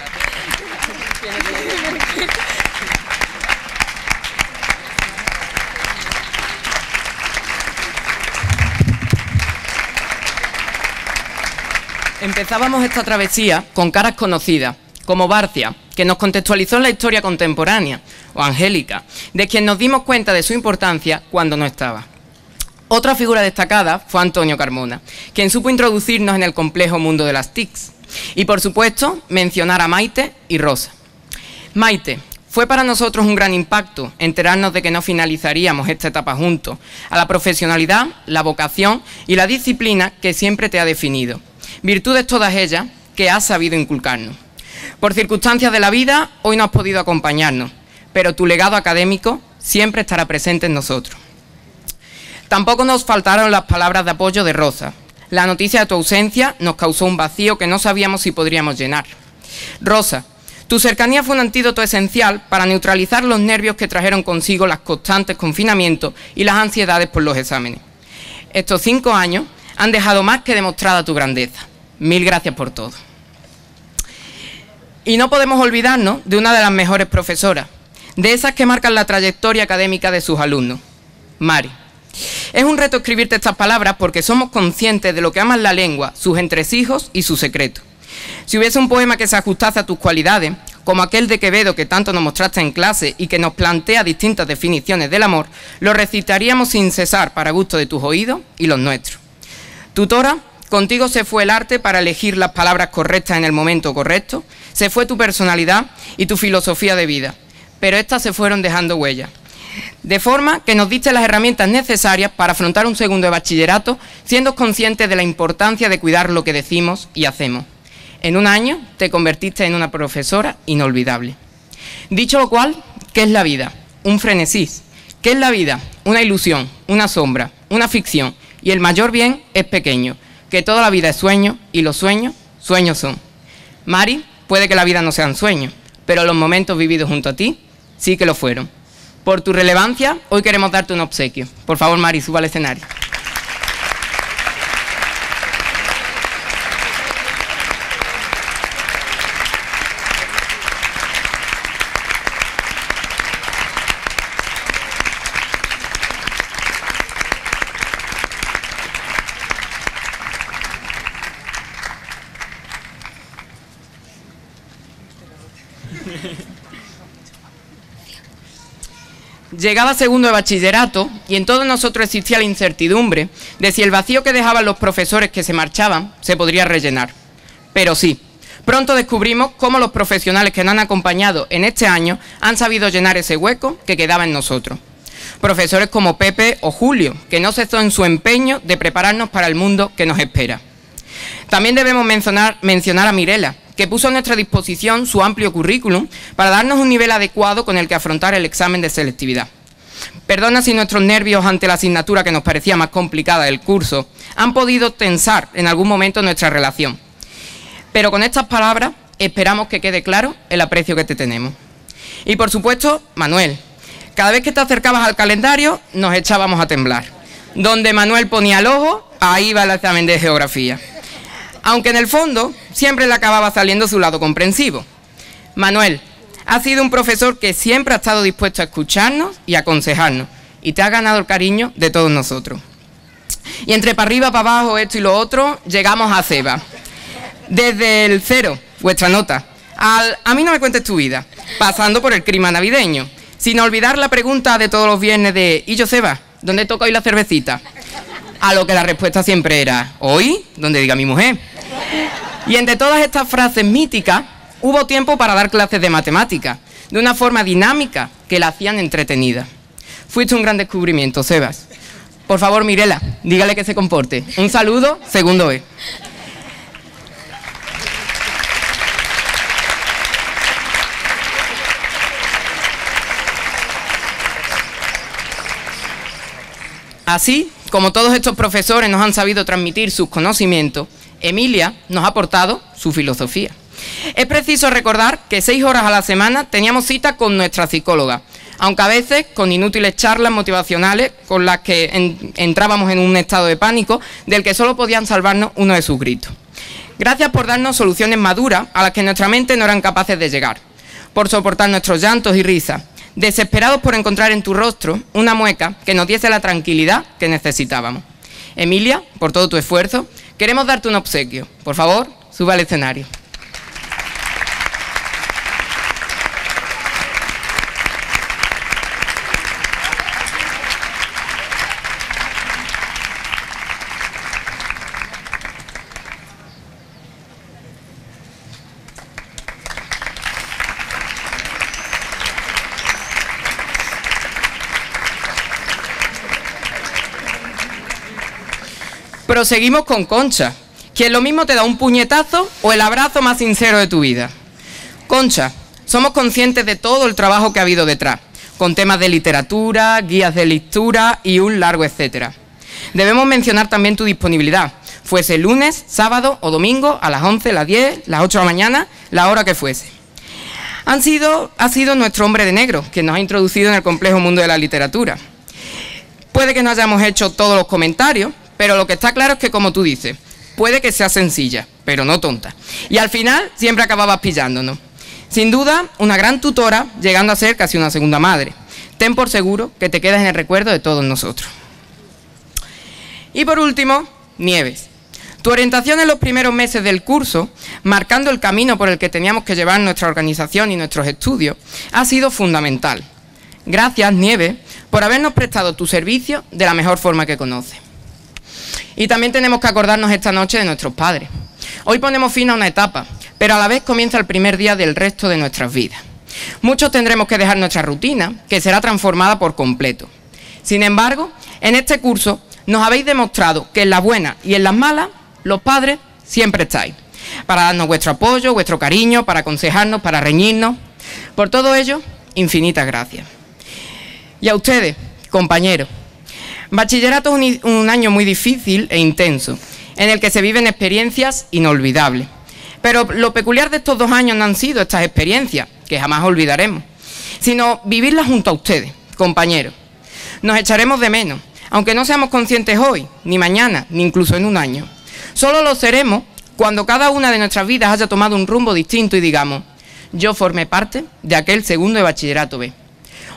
Empezábamos esta travesía con caras conocidas, como Barcia, que nos contextualizó en la historia contemporánea, o Angélica, de quien nos dimos cuenta de su importancia cuando no estaba. Otra figura destacada fue Antonio Carmona, quien supo introducirnos en el complejo mundo de las TICs. Y por supuesto, mencionar a Maite y Rosa. Maite, fue para nosotros un gran impacto enterarnos de que no finalizaríamos esta etapa juntos, a la profesionalidad, la vocación y la disciplina que siempre te ha definido. Virtudes todas ellas que has sabido inculcarnos. Por circunstancias de la vida, hoy no has podido acompañarnos, pero tu legado académico siempre estará presente en nosotros. Tampoco nos faltaron las palabras de apoyo de Rosa, la noticia de tu ausencia nos causó un vacío que no sabíamos si podríamos llenar. Rosa, tu cercanía fue un antídoto esencial para neutralizar los nervios que trajeron consigo los constantes confinamientos y las ansiedades por los exámenes. Estos cinco años han dejado más que demostrada tu grandeza. Mil gracias por todo. Y no podemos olvidarnos de una de las mejores profesoras, de esas que marcan la trayectoria académica de sus alumnos, Mari. Es un reto escribirte estas palabras porque somos conscientes de lo que aman la lengua, sus entresijos y sus secretos. Si hubiese un poema que se ajustase a tus cualidades, como aquel de Quevedo que tanto nos mostraste en clase y que nos plantea distintas definiciones del amor, lo recitaríamos sin cesar para gusto de tus oídos y los nuestros. Tutora, contigo se fue el arte para elegir las palabras correctas en el momento correcto, se fue tu personalidad y tu filosofía de vida, pero estas se fueron dejando huella. De forma que nos diste las herramientas necesarias para afrontar un segundo de bachillerato, siendo conscientes de la importancia de cuidar lo que decimos y hacemos. En un año te convertiste en una profesora inolvidable. Dicho lo cual, ¿qué es la vida? Un frenesí. ¿Qué es la vida? Una ilusión, una sombra, una ficción. Y el mayor bien es pequeño, que toda la vida es sueño y los sueños, sueños son. Mari, puede que la vida no sea un sueño, pero los momentos vividos junto a ti sí que lo fueron. Por tu relevancia, hoy queremos darte un obsequio. Por favor, Mari, suba al escenario. Llegaba segundo de bachillerato y en todos nosotros existía la incertidumbre de si el vacío que dejaban los profesores que se marchaban se podría rellenar. Pero sí, pronto descubrimos cómo los profesionales que nos han acompañado en este año han sabido llenar ese hueco que quedaba en nosotros. Profesores como Pepe o Julio, que no cesó en su empeño de prepararnos para el mundo que nos espera. También debemos mencionar, mencionar a Mirela, que puso a nuestra disposición su amplio currículum para darnos un nivel adecuado con el que afrontar el examen de selectividad. Perdona si nuestros nervios ante la asignatura que nos parecía más complicada del curso han podido tensar en algún momento nuestra relación. Pero con estas palabras esperamos que quede claro el aprecio que te tenemos. Y por supuesto, Manuel, cada vez que te acercabas al calendario nos echábamos a temblar. Donde Manuel ponía el ojo, ahí va el examen de geografía aunque en el fondo siempre le acababa saliendo su lado comprensivo. Manuel, ha sido un profesor que siempre ha estado dispuesto a escucharnos y aconsejarnos, y te ha ganado el cariño de todos nosotros. Y entre para arriba, para abajo, esto y lo otro, llegamos a Ceba. Desde el cero, vuestra nota, al a mí no me cuentes tu vida, pasando por el clima navideño, sin olvidar la pregunta de todos los viernes de ¿y yo Seba? ¿Dónde toca hoy la cervecita? A lo que la respuesta siempre era, ¿hoy? Donde diga mi mujer. Y entre todas estas frases míticas, hubo tiempo para dar clases de matemáticas, de una forma dinámica que la hacían entretenida. Fuiste un gran descubrimiento, Sebas. Por favor, Mirela, dígale que se comporte. Un saludo, segundo E. Así, como todos estos profesores nos han sabido transmitir sus conocimientos, Emilia nos ha aportado su filosofía. Es preciso recordar que seis horas a la semana teníamos cita con nuestra psicóloga, aunque a veces con inútiles charlas motivacionales con las que entrábamos en un estado de pánico del que solo podían salvarnos uno de sus gritos. Gracias por darnos soluciones maduras a las que nuestra mente no eran capaces de llegar, por soportar nuestros llantos y risas, desesperados por encontrar en tu rostro una mueca que nos diese la tranquilidad que necesitábamos. Emilia, por todo tu esfuerzo, queremos darte un obsequio. Por favor, suba al escenario. Proseguimos con Concha, quien lo mismo te da un puñetazo o el abrazo más sincero de tu vida. Concha, somos conscientes de todo el trabajo que ha habido detrás, con temas de literatura, guías de lectura y un largo etcétera. Debemos mencionar también tu disponibilidad, fuese lunes, sábado o domingo a las 11, las 10, las 8 de la mañana, la hora que fuese. Han sido, ha sido nuestro hombre de negro, que nos ha introducido en el complejo mundo de la literatura. Puede que no hayamos hecho todos los comentarios, pero lo que está claro es que, como tú dices, puede que sea sencilla, pero no tonta. Y al final siempre acababas pillándonos. Sin duda, una gran tutora, llegando a ser casi una segunda madre. Ten por seguro que te quedas en el recuerdo de todos nosotros. Y por último, Nieves. Tu orientación en los primeros meses del curso, marcando el camino por el que teníamos que llevar nuestra organización y nuestros estudios, ha sido fundamental. Gracias, Nieves, por habernos prestado tu servicio de la mejor forma que conoces. Y también tenemos que acordarnos esta noche de nuestros padres. Hoy ponemos fin a una etapa, pero a la vez comienza el primer día del resto de nuestras vidas. Muchos tendremos que dejar nuestra rutina, que será transformada por completo. Sin embargo, en este curso nos habéis demostrado que en las buenas y en las malas, los padres siempre estáis, para darnos vuestro apoyo, vuestro cariño, para aconsejarnos, para reñirnos. Por todo ello, infinitas gracias. Y a ustedes, compañeros, bachillerato es un, año muy difícil e intenso, en el que se viven experiencias inolvidables. Pero lo peculiar de estos dos años no han sido estas experiencias, que jamás olvidaremos, sino vivirlas junto a ustedes, compañeros. Nos echaremos de menos, aunque no seamos conscientes hoy, ni mañana, ni incluso en un año. Solo lo seremos cuando cada una de nuestras vidas haya tomado un rumbo distinto y digamos, yo formé parte de aquel segundo de bachillerato B.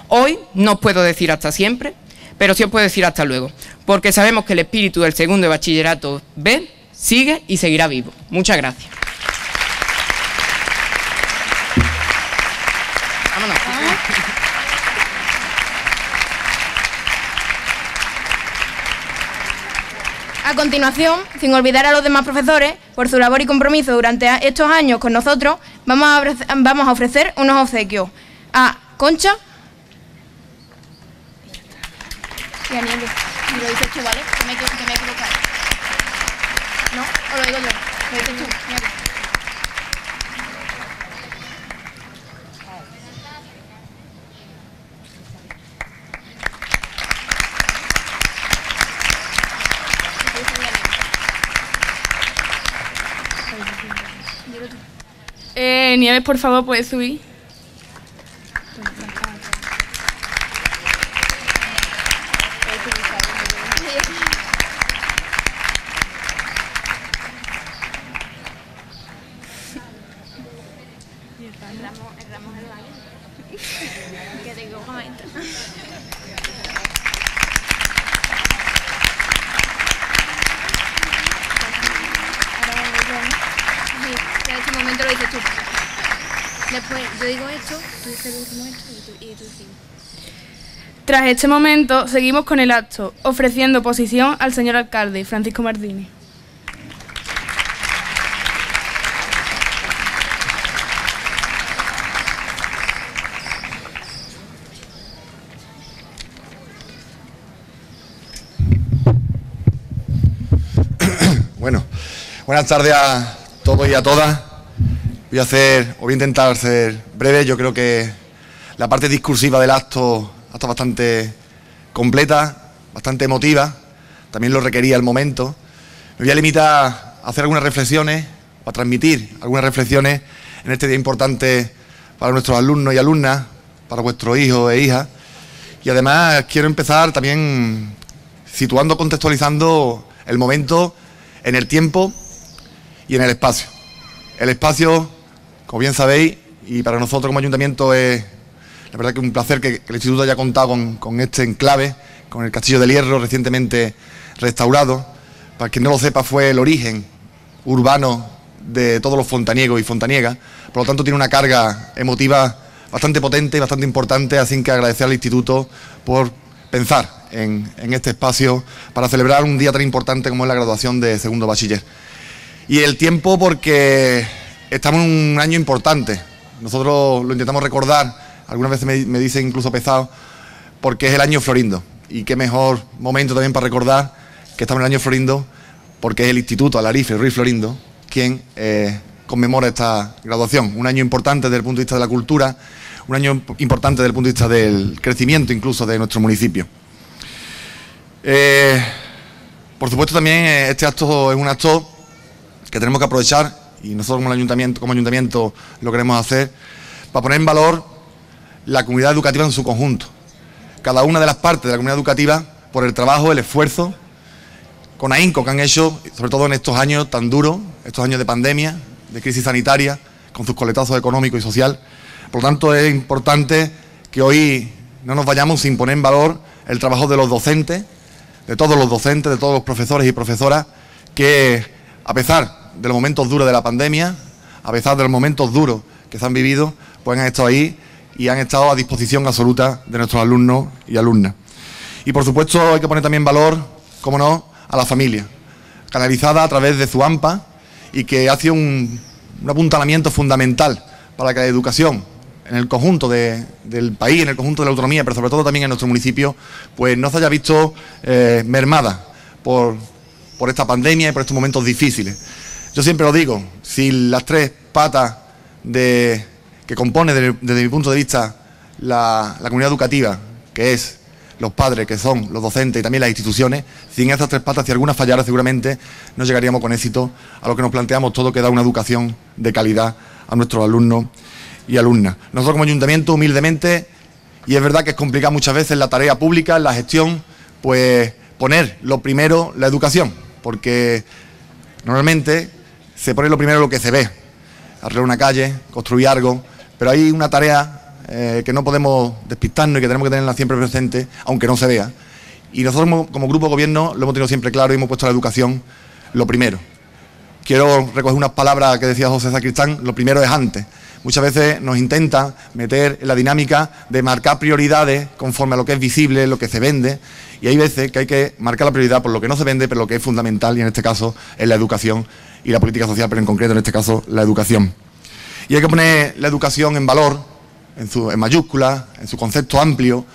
Hoy no puedo decir hasta siempre, pero sí os puedo decir hasta luego, porque sabemos que el espíritu del segundo bachillerato B sigue y seguirá vivo. Muchas gracias. A continuación, sin olvidar a los demás profesores, por su labor y compromiso durante estos años con nosotros, vamos a ofrecer unos obsequios a Concha y Nieves. Y lo dices tú, ¿vale? Que me, que me he equivocado. ¿No? ¿O lo digo yo? Lo dices tú, Nieves. Eh, Nieves, por favor, puedes subir. En este momento lo dices tú. Después yo digo esto, tú dices el último esto y tú, y tú sigues. Tras este momento, seguimos con el acto, ofreciendo posición al señor alcalde, Francisco Martínez. <coughs> Bueno, buenas tardes a todos y a todas. Voy a hacer, o voy a intentar ser breve. Yo creo que la parte discursiva del acto ha bastante completa, bastante emotiva. También lo requería el momento. Me voy a limitar a hacer algunas reflexiones, a transmitir algunas reflexiones en este día importante para nuestros alumnos y alumnas, para vuestros hijos e hijas. Y además quiero empezar también situando, contextualizando el momento en el tiempo y en el espacio. El espacio, como bien sabéis, y para nosotros como ayuntamiento es la verdad que un placer que, el instituto haya contado con, este enclave, con el Castillo del Hierro recientemente restaurado. Para quien no lo sepa, fue el origen urbano de todos los fontaniegos y fontaniegas. Por lo tanto, tiene una carga emotiva bastante potente y bastante importante, así que agradecer al instituto por pensar en, en este espacio para celebrar un día tan importante como es la graduación de segundo bachiller. Y el tiempo porque estamos en un año importante. Nosotros lo intentamos recordar, algunas veces me, dicen incluso pesado, porque es el año Florindo. Y qué mejor momento también para recordar que estamos en el año Florindo, porque es el Instituto Alarife Ruiz Florindo quien eh, conmemora esta graduación. Un año importante desde el punto de vista de la cultura, un año importante desde el punto de vista del crecimiento incluso de nuestro municipio. Eh, por supuesto también eh, este acto es un acto que tenemos que aprovechar y nosotros como ayuntamiento, como ayuntamiento lo queremos hacer para poner en valor la comunidad educativa en su conjunto. Cada una de las partes de la comunidad educativa por el trabajo, el esfuerzo, con ahínco que han hecho, sobre todo en estos años tan duros, estos años de pandemia, de crisis sanitaria, con sus coletazos económicos y social. Por lo tanto, es importante que hoy no nos vayamos sin poner en valor el trabajo de los docentes, de todos los docentes, de todos los profesores y profesoras, que a pesar de los momentos duros de la pandemia, a pesar de los momentos duros que se han vivido, pues han estado ahí y han estado a disposición absoluta de nuestros alumnos y alumnas. Y por supuesto hay que poner también valor, como no, a la familia, canalizada a través de su AMPA y que hace un, un apuntalamiento fundamental para que la educación en el conjunto de- del país, en el conjunto de la autonomía, pero sobre todo también en nuestro municipio, pues no se haya visto eh, mermada por, por esta pandemia y por estos momentos difíciles. Yo siempre lo digo, si las tres patas de, que compone desde, mi punto de vista la, comunidad educativa, que es los padres, que son los docentes y también las instituciones, sin esas tres patas, si alguna fallara, seguramente no llegaríamos con éxito a lo que nos planteamos todo, que da una educación de calidad a nuestros alumnos y alumnas. Nosotros como ayuntamiento, humildemente, y es verdad que es complicado muchas veces la tarea pública, la gestión, pues poner lo primero la educación, porque normalmente se pone lo primero lo que se ve, arreglar una calle, construir algo, pero hay una tarea eh, que no podemos despistarnos y que tenemos que tenerla siempre presente, aunque no se vea. Y nosotros como, grupo de gobierno lo hemos tenido siempre claro y hemos puesto la educación lo primero. Quiero recoger unas palabras que decía José Sacristán, lo primero es antes. Muchas veces nos intenta meter en la dinámica de marcar prioridades conforme a lo que es visible, lo que se vende, y hay veces que hay que marcar la prioridad por lo que no se vende, pero lo que es fundamental, y en este caso es la educación y la política social, pero en concreto en este caso la educación. Y hay que poner la educación en valor, en, su, en mayúsculas, en su concepto amplio,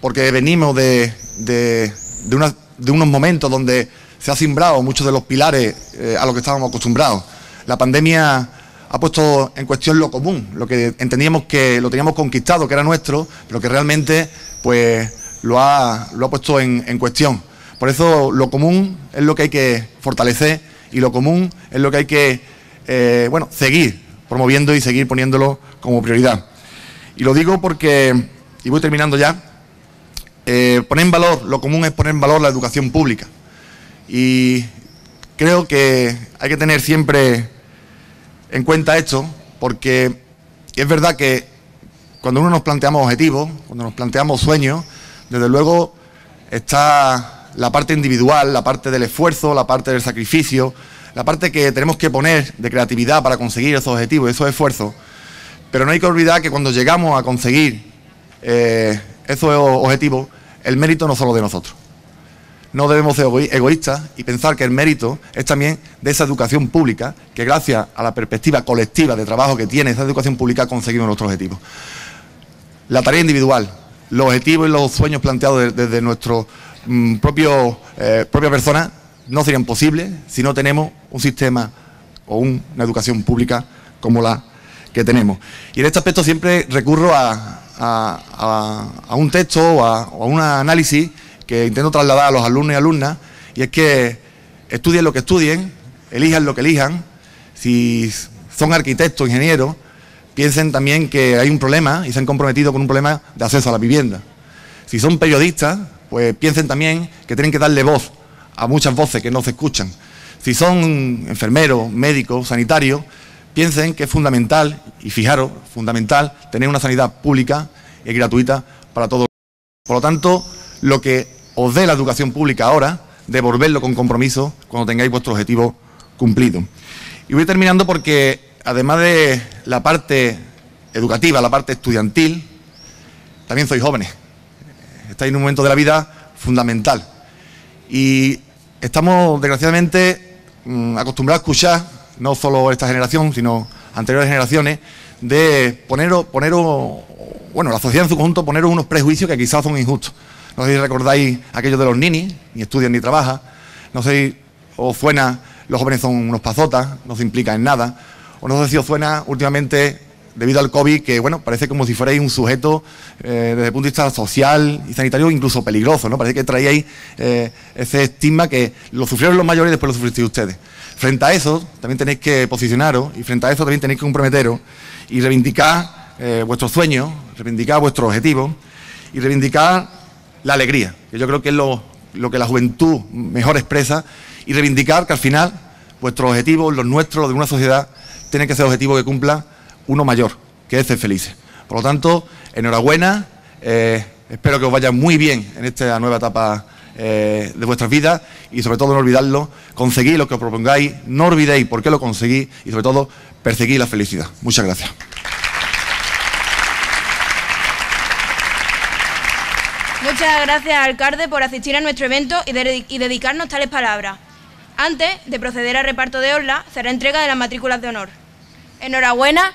porque venimos de, unos momentos donde se ha simbrado muchos de los pilares eh, a los que estábamos acostumbrados. La pandemia ha puesto en cuestión lo común, lo que entendíamos que lo teníamos conquistado, que era nuestro, pero que realmente pues, lo, ha, lo ha puesto en, en cuestión. Por eso lo común es lo que hay que fortalecer y lo común es lo que hay que eh, bueno, seguir promoviendo y seguir poniéndolo como prioridad. Y lo digo porque, y voy terminando ya, eh, poner en valor, lo común es poner en valor la educación pública. Y creo que hay que tener siempre en cuenta esto, porque es verdad que cuando uno nos planteamos objetivos, cuando nos planteamos sueños, desde luego está la parte individual, la parte del esfuerzo, la parte del sacrificio, la parte que tenemos que poner de creatividad para conseguir esos objetivos, esos esfuerzos. Pero no hay que olvidar que cuando llegamos a conseguir eh, esos objetivos, el mérito no solo de nosotros. No debemos ser egoí- egoístas y pensar que el mérito es también de esa educación pública, que gracias a la perspectiva colectiva de trabajo que tiene esa educación pública conseguimos nuestros objetivos. La tarea individual, los objetivos y los sueños planteados de- desde nuestro mm, eh, propia persona no serían posibles si no tenemos un sistema o un- una educación pública como la que tenemos. Y en este aspecto siempre recurro a, a- un texto o a, o a un análisis que intento trasladar a los alumnos y alumnas, y es que estudien lo que estudien, elijan lo que elijan, si son arquitectos, ingenieros, piensen también que hay un problema y se han comprometido con un problema de acceso a la vivienda. Si son periodistas, pues piensen también que tienen que darle voz a muchas voces que no se escuchan. Si son enfermeros, médicos, sanitarios, piensen que es fundamental, y fijaros, fundamental, tener una sanidad pública y gratuita para todos. Por lo tanto, lo que os dé la educación pública ahora, devolverlo con compromiso cuando tengáis vuestro objetivo cumplido. Y voy terminando porque, además de la parte educativa, la parte estudiantil, también sois jóvenes. Estáis en un momento de la vida fundamental. Y estamos, desgraciadamente, mm, acostumbrados a escuchar, no solo esta generación, sino anteriores generaciones, de poneros, poneros, bueno, la sociedad en su conjunto, poneros unos prejuicios que quizás son injustos. No sé si recordáis aquellos de los ninis, ni estudian ni trabajan. No sé si os suena, los jóvenes son unos pazotas, no se implican en nada. O no sé si os suena últimamente, debido al COVID, que bueno, parece como si fuerais un sujeto eh, desde el punto de vista social y sanitario incluso peligroso, ¿no? Parece que traíais eh, ese estigma que lo sufrieron los mayores y después lo sufristeis ustedes. Frente a eso, también tenéis que posicionaros y frente a eso también tenéis que comprometeros y reivindicar eh, vuestros sueños, reivindicar vuestros objetivos y reivindicar la alegría, que yo creo que es lo, lo que la juventud mejor expresa, y reivindicar que al final vuestros objetivos, los nuestros, los de una sociedad, tienen que ser objetivos que cumpla uno mayor, que es ser felices. Por lo tanto, enhorabuena, eh, espero que os vaya muy bien en esta nueva etapa eh, de vuestras vidas y sobre todo no olvidarlo, conseguid lo que os propongáis, no olvidéis por qué lo conseguís y sobre todo perseguid la felicidad. Muchas gracias. Muchas gracias, alcalde, por asistir a nuestro evento y, y dedicarnos tales palabras. Antes de proceder al reparto de orla, será entrega de las matrículas de honor. Enhorabuena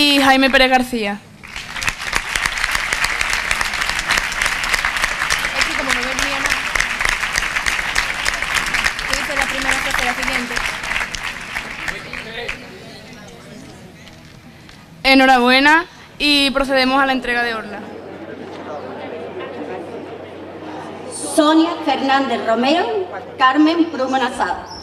y Jaime Pérez García. Enhorabuena y procedemos a la entrega de orla. Sonia Fernández Romero, Carmen Pruma Nazada.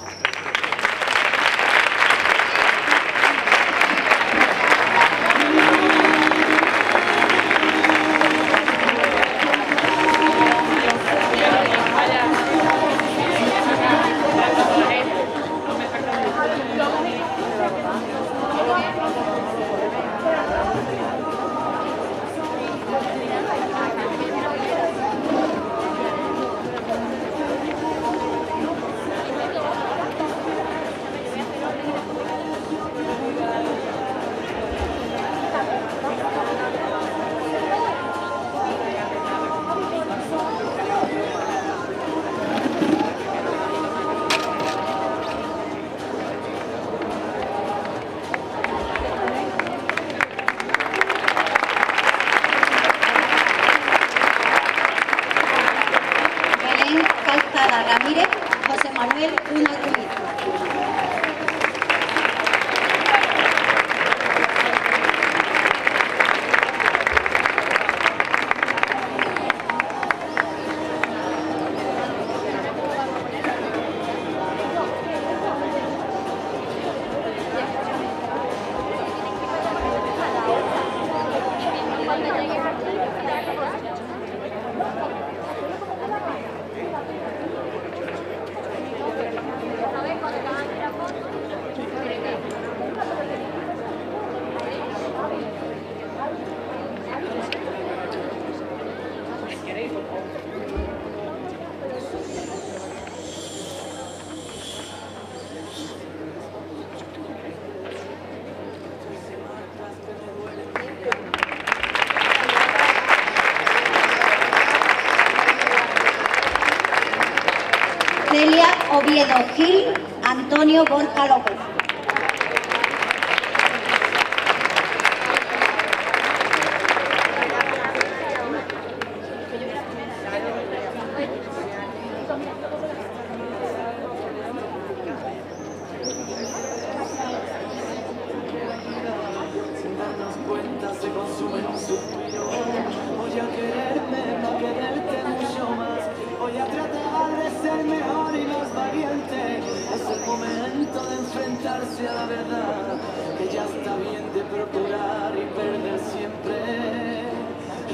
demasiada verdad que ya está bien de procurar y perder siempre.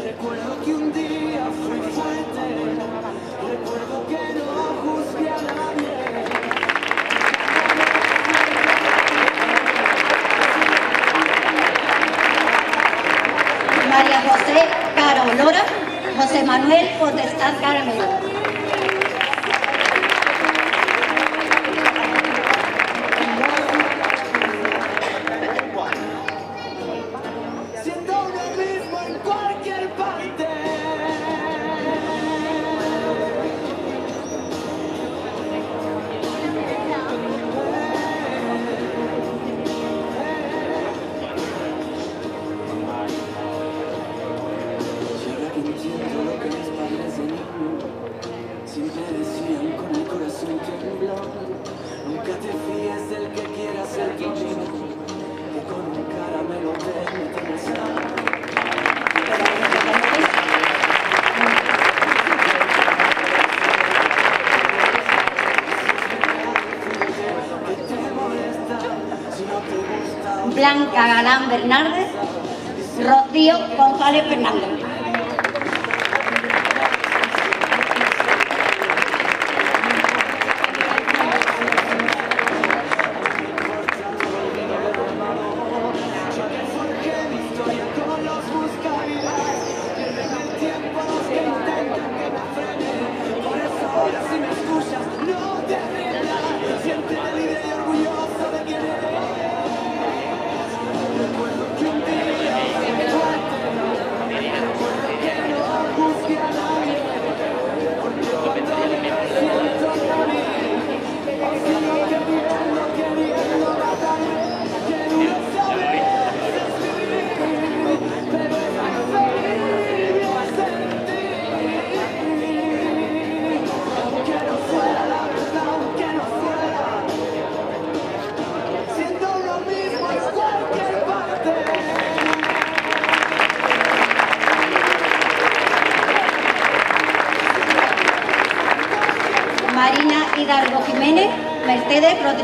Recuerdo que un día fui fuerte, recuerdo que no juzgué a nadie. María José Carolora, José Manuel Potestad Carmelo.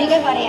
colores variados.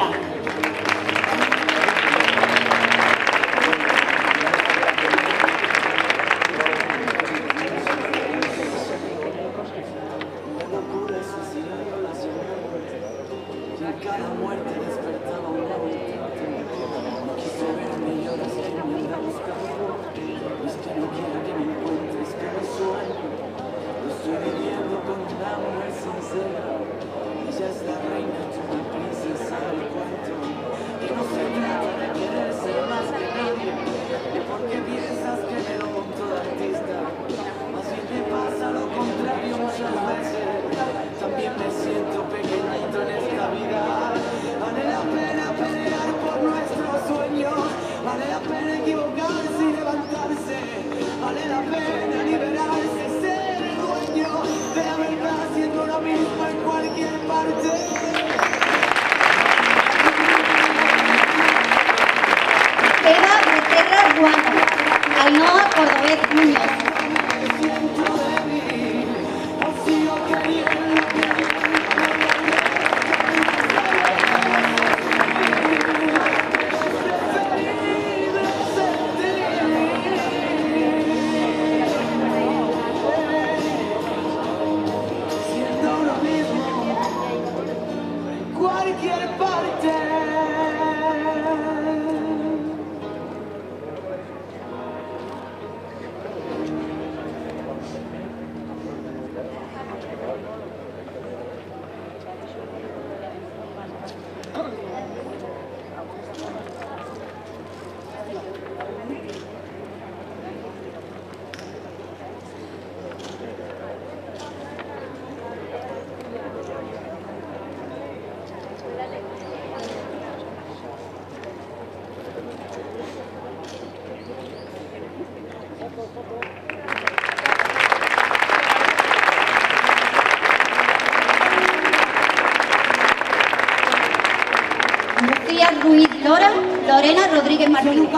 Lucía Ruiz Lora, Lorena Rodríguez Martínez.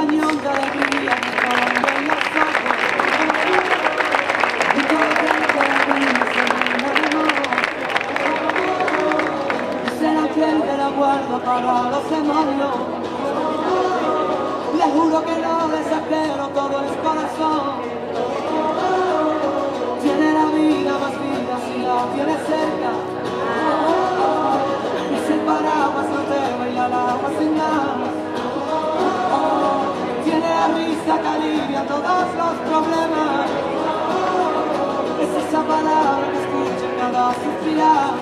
para los demonios. Les juro que no desespero todo el corazón. todos los problemas. Es esa palabra que escuchan cada suspirar.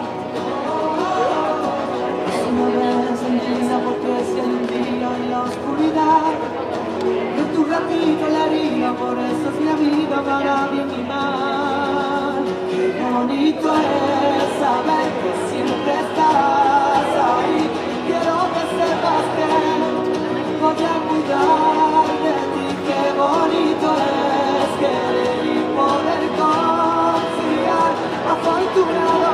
Es una vela encendida porque es el día y la oscuridad. De tu ratito la haría, por eso es la vida para mí mi mal. Qué bonito es saber que siempre 最后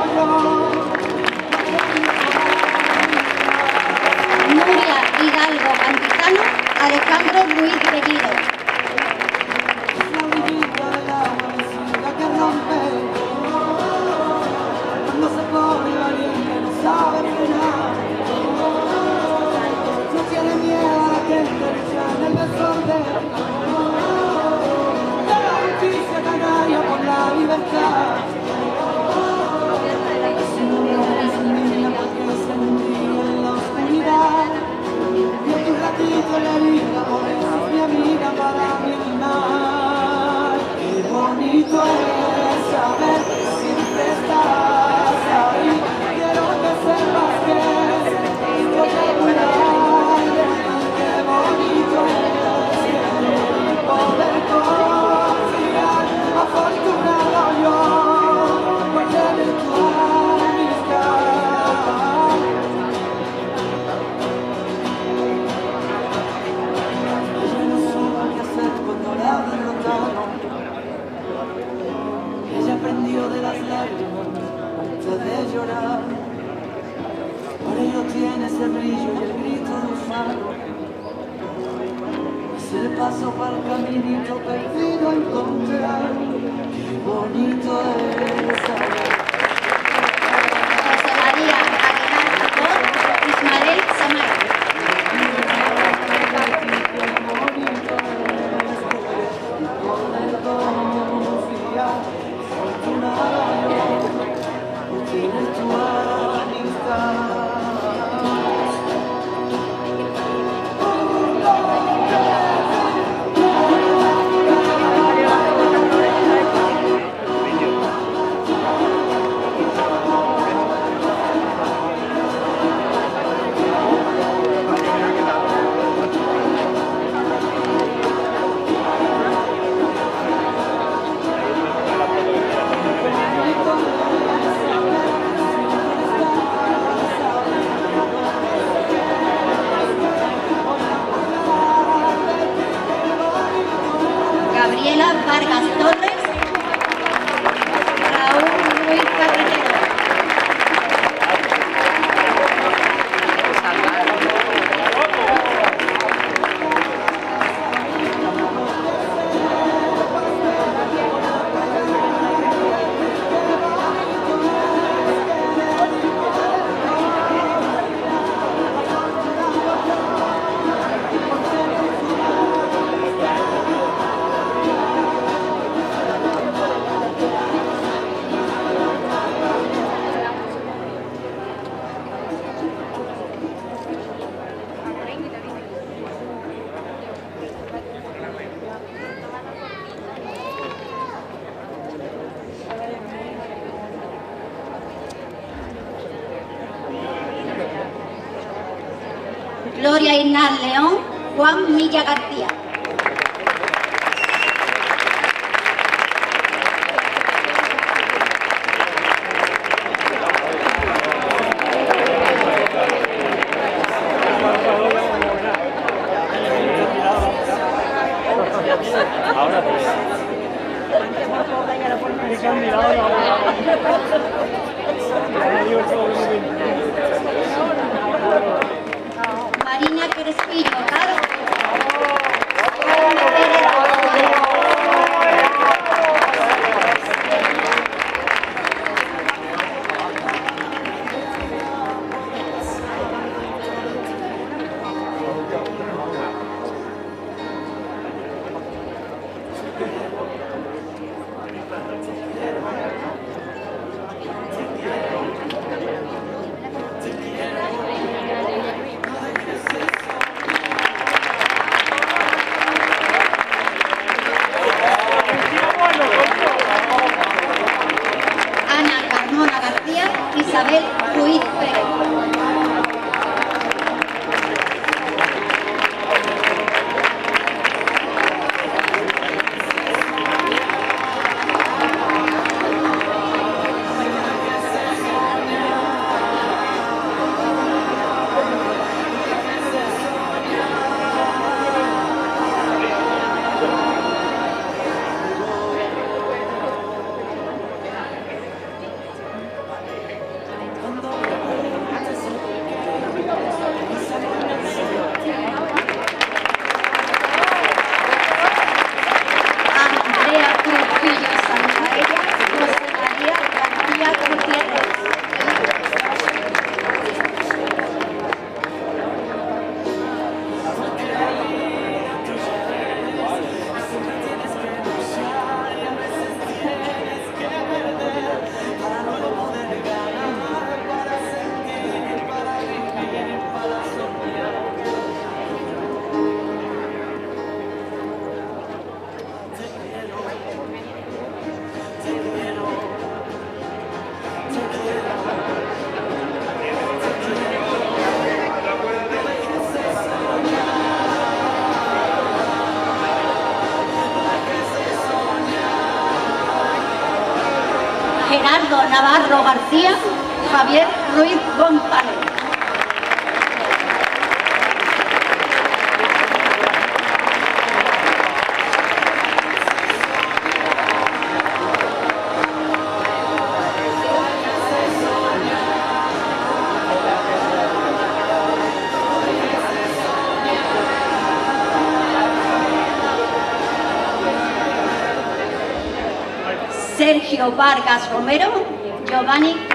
Gerardo Navarro García, Javier Ruiz González. Vargas Romero, Giovanni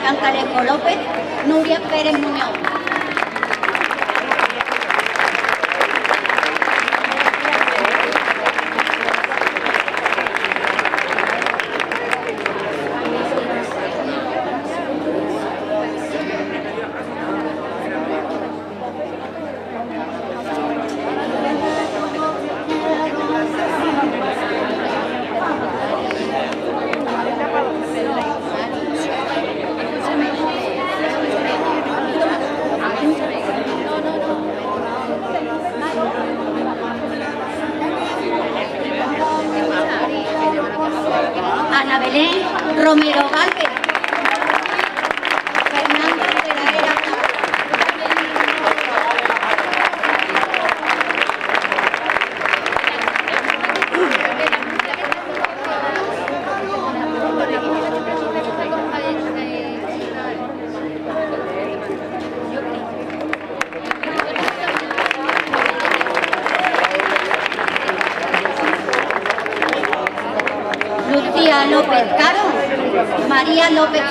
Sara Cantalejo López,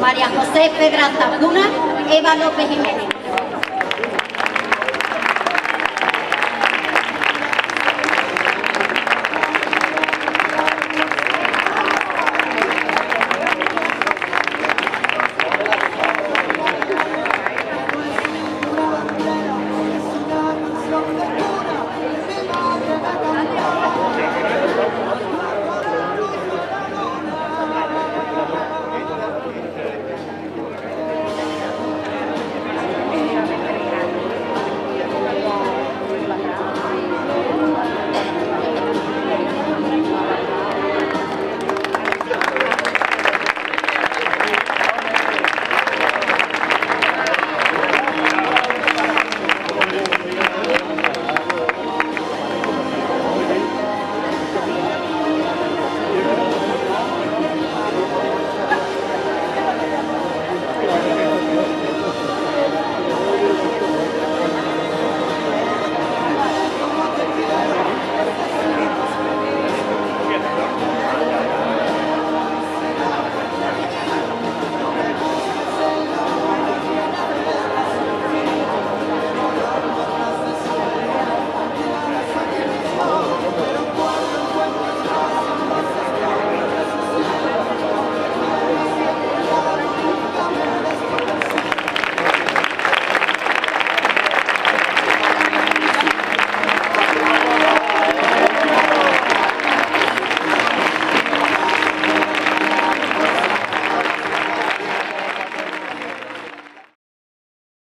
María José Pedraza Bruna, Eva López Jiménez.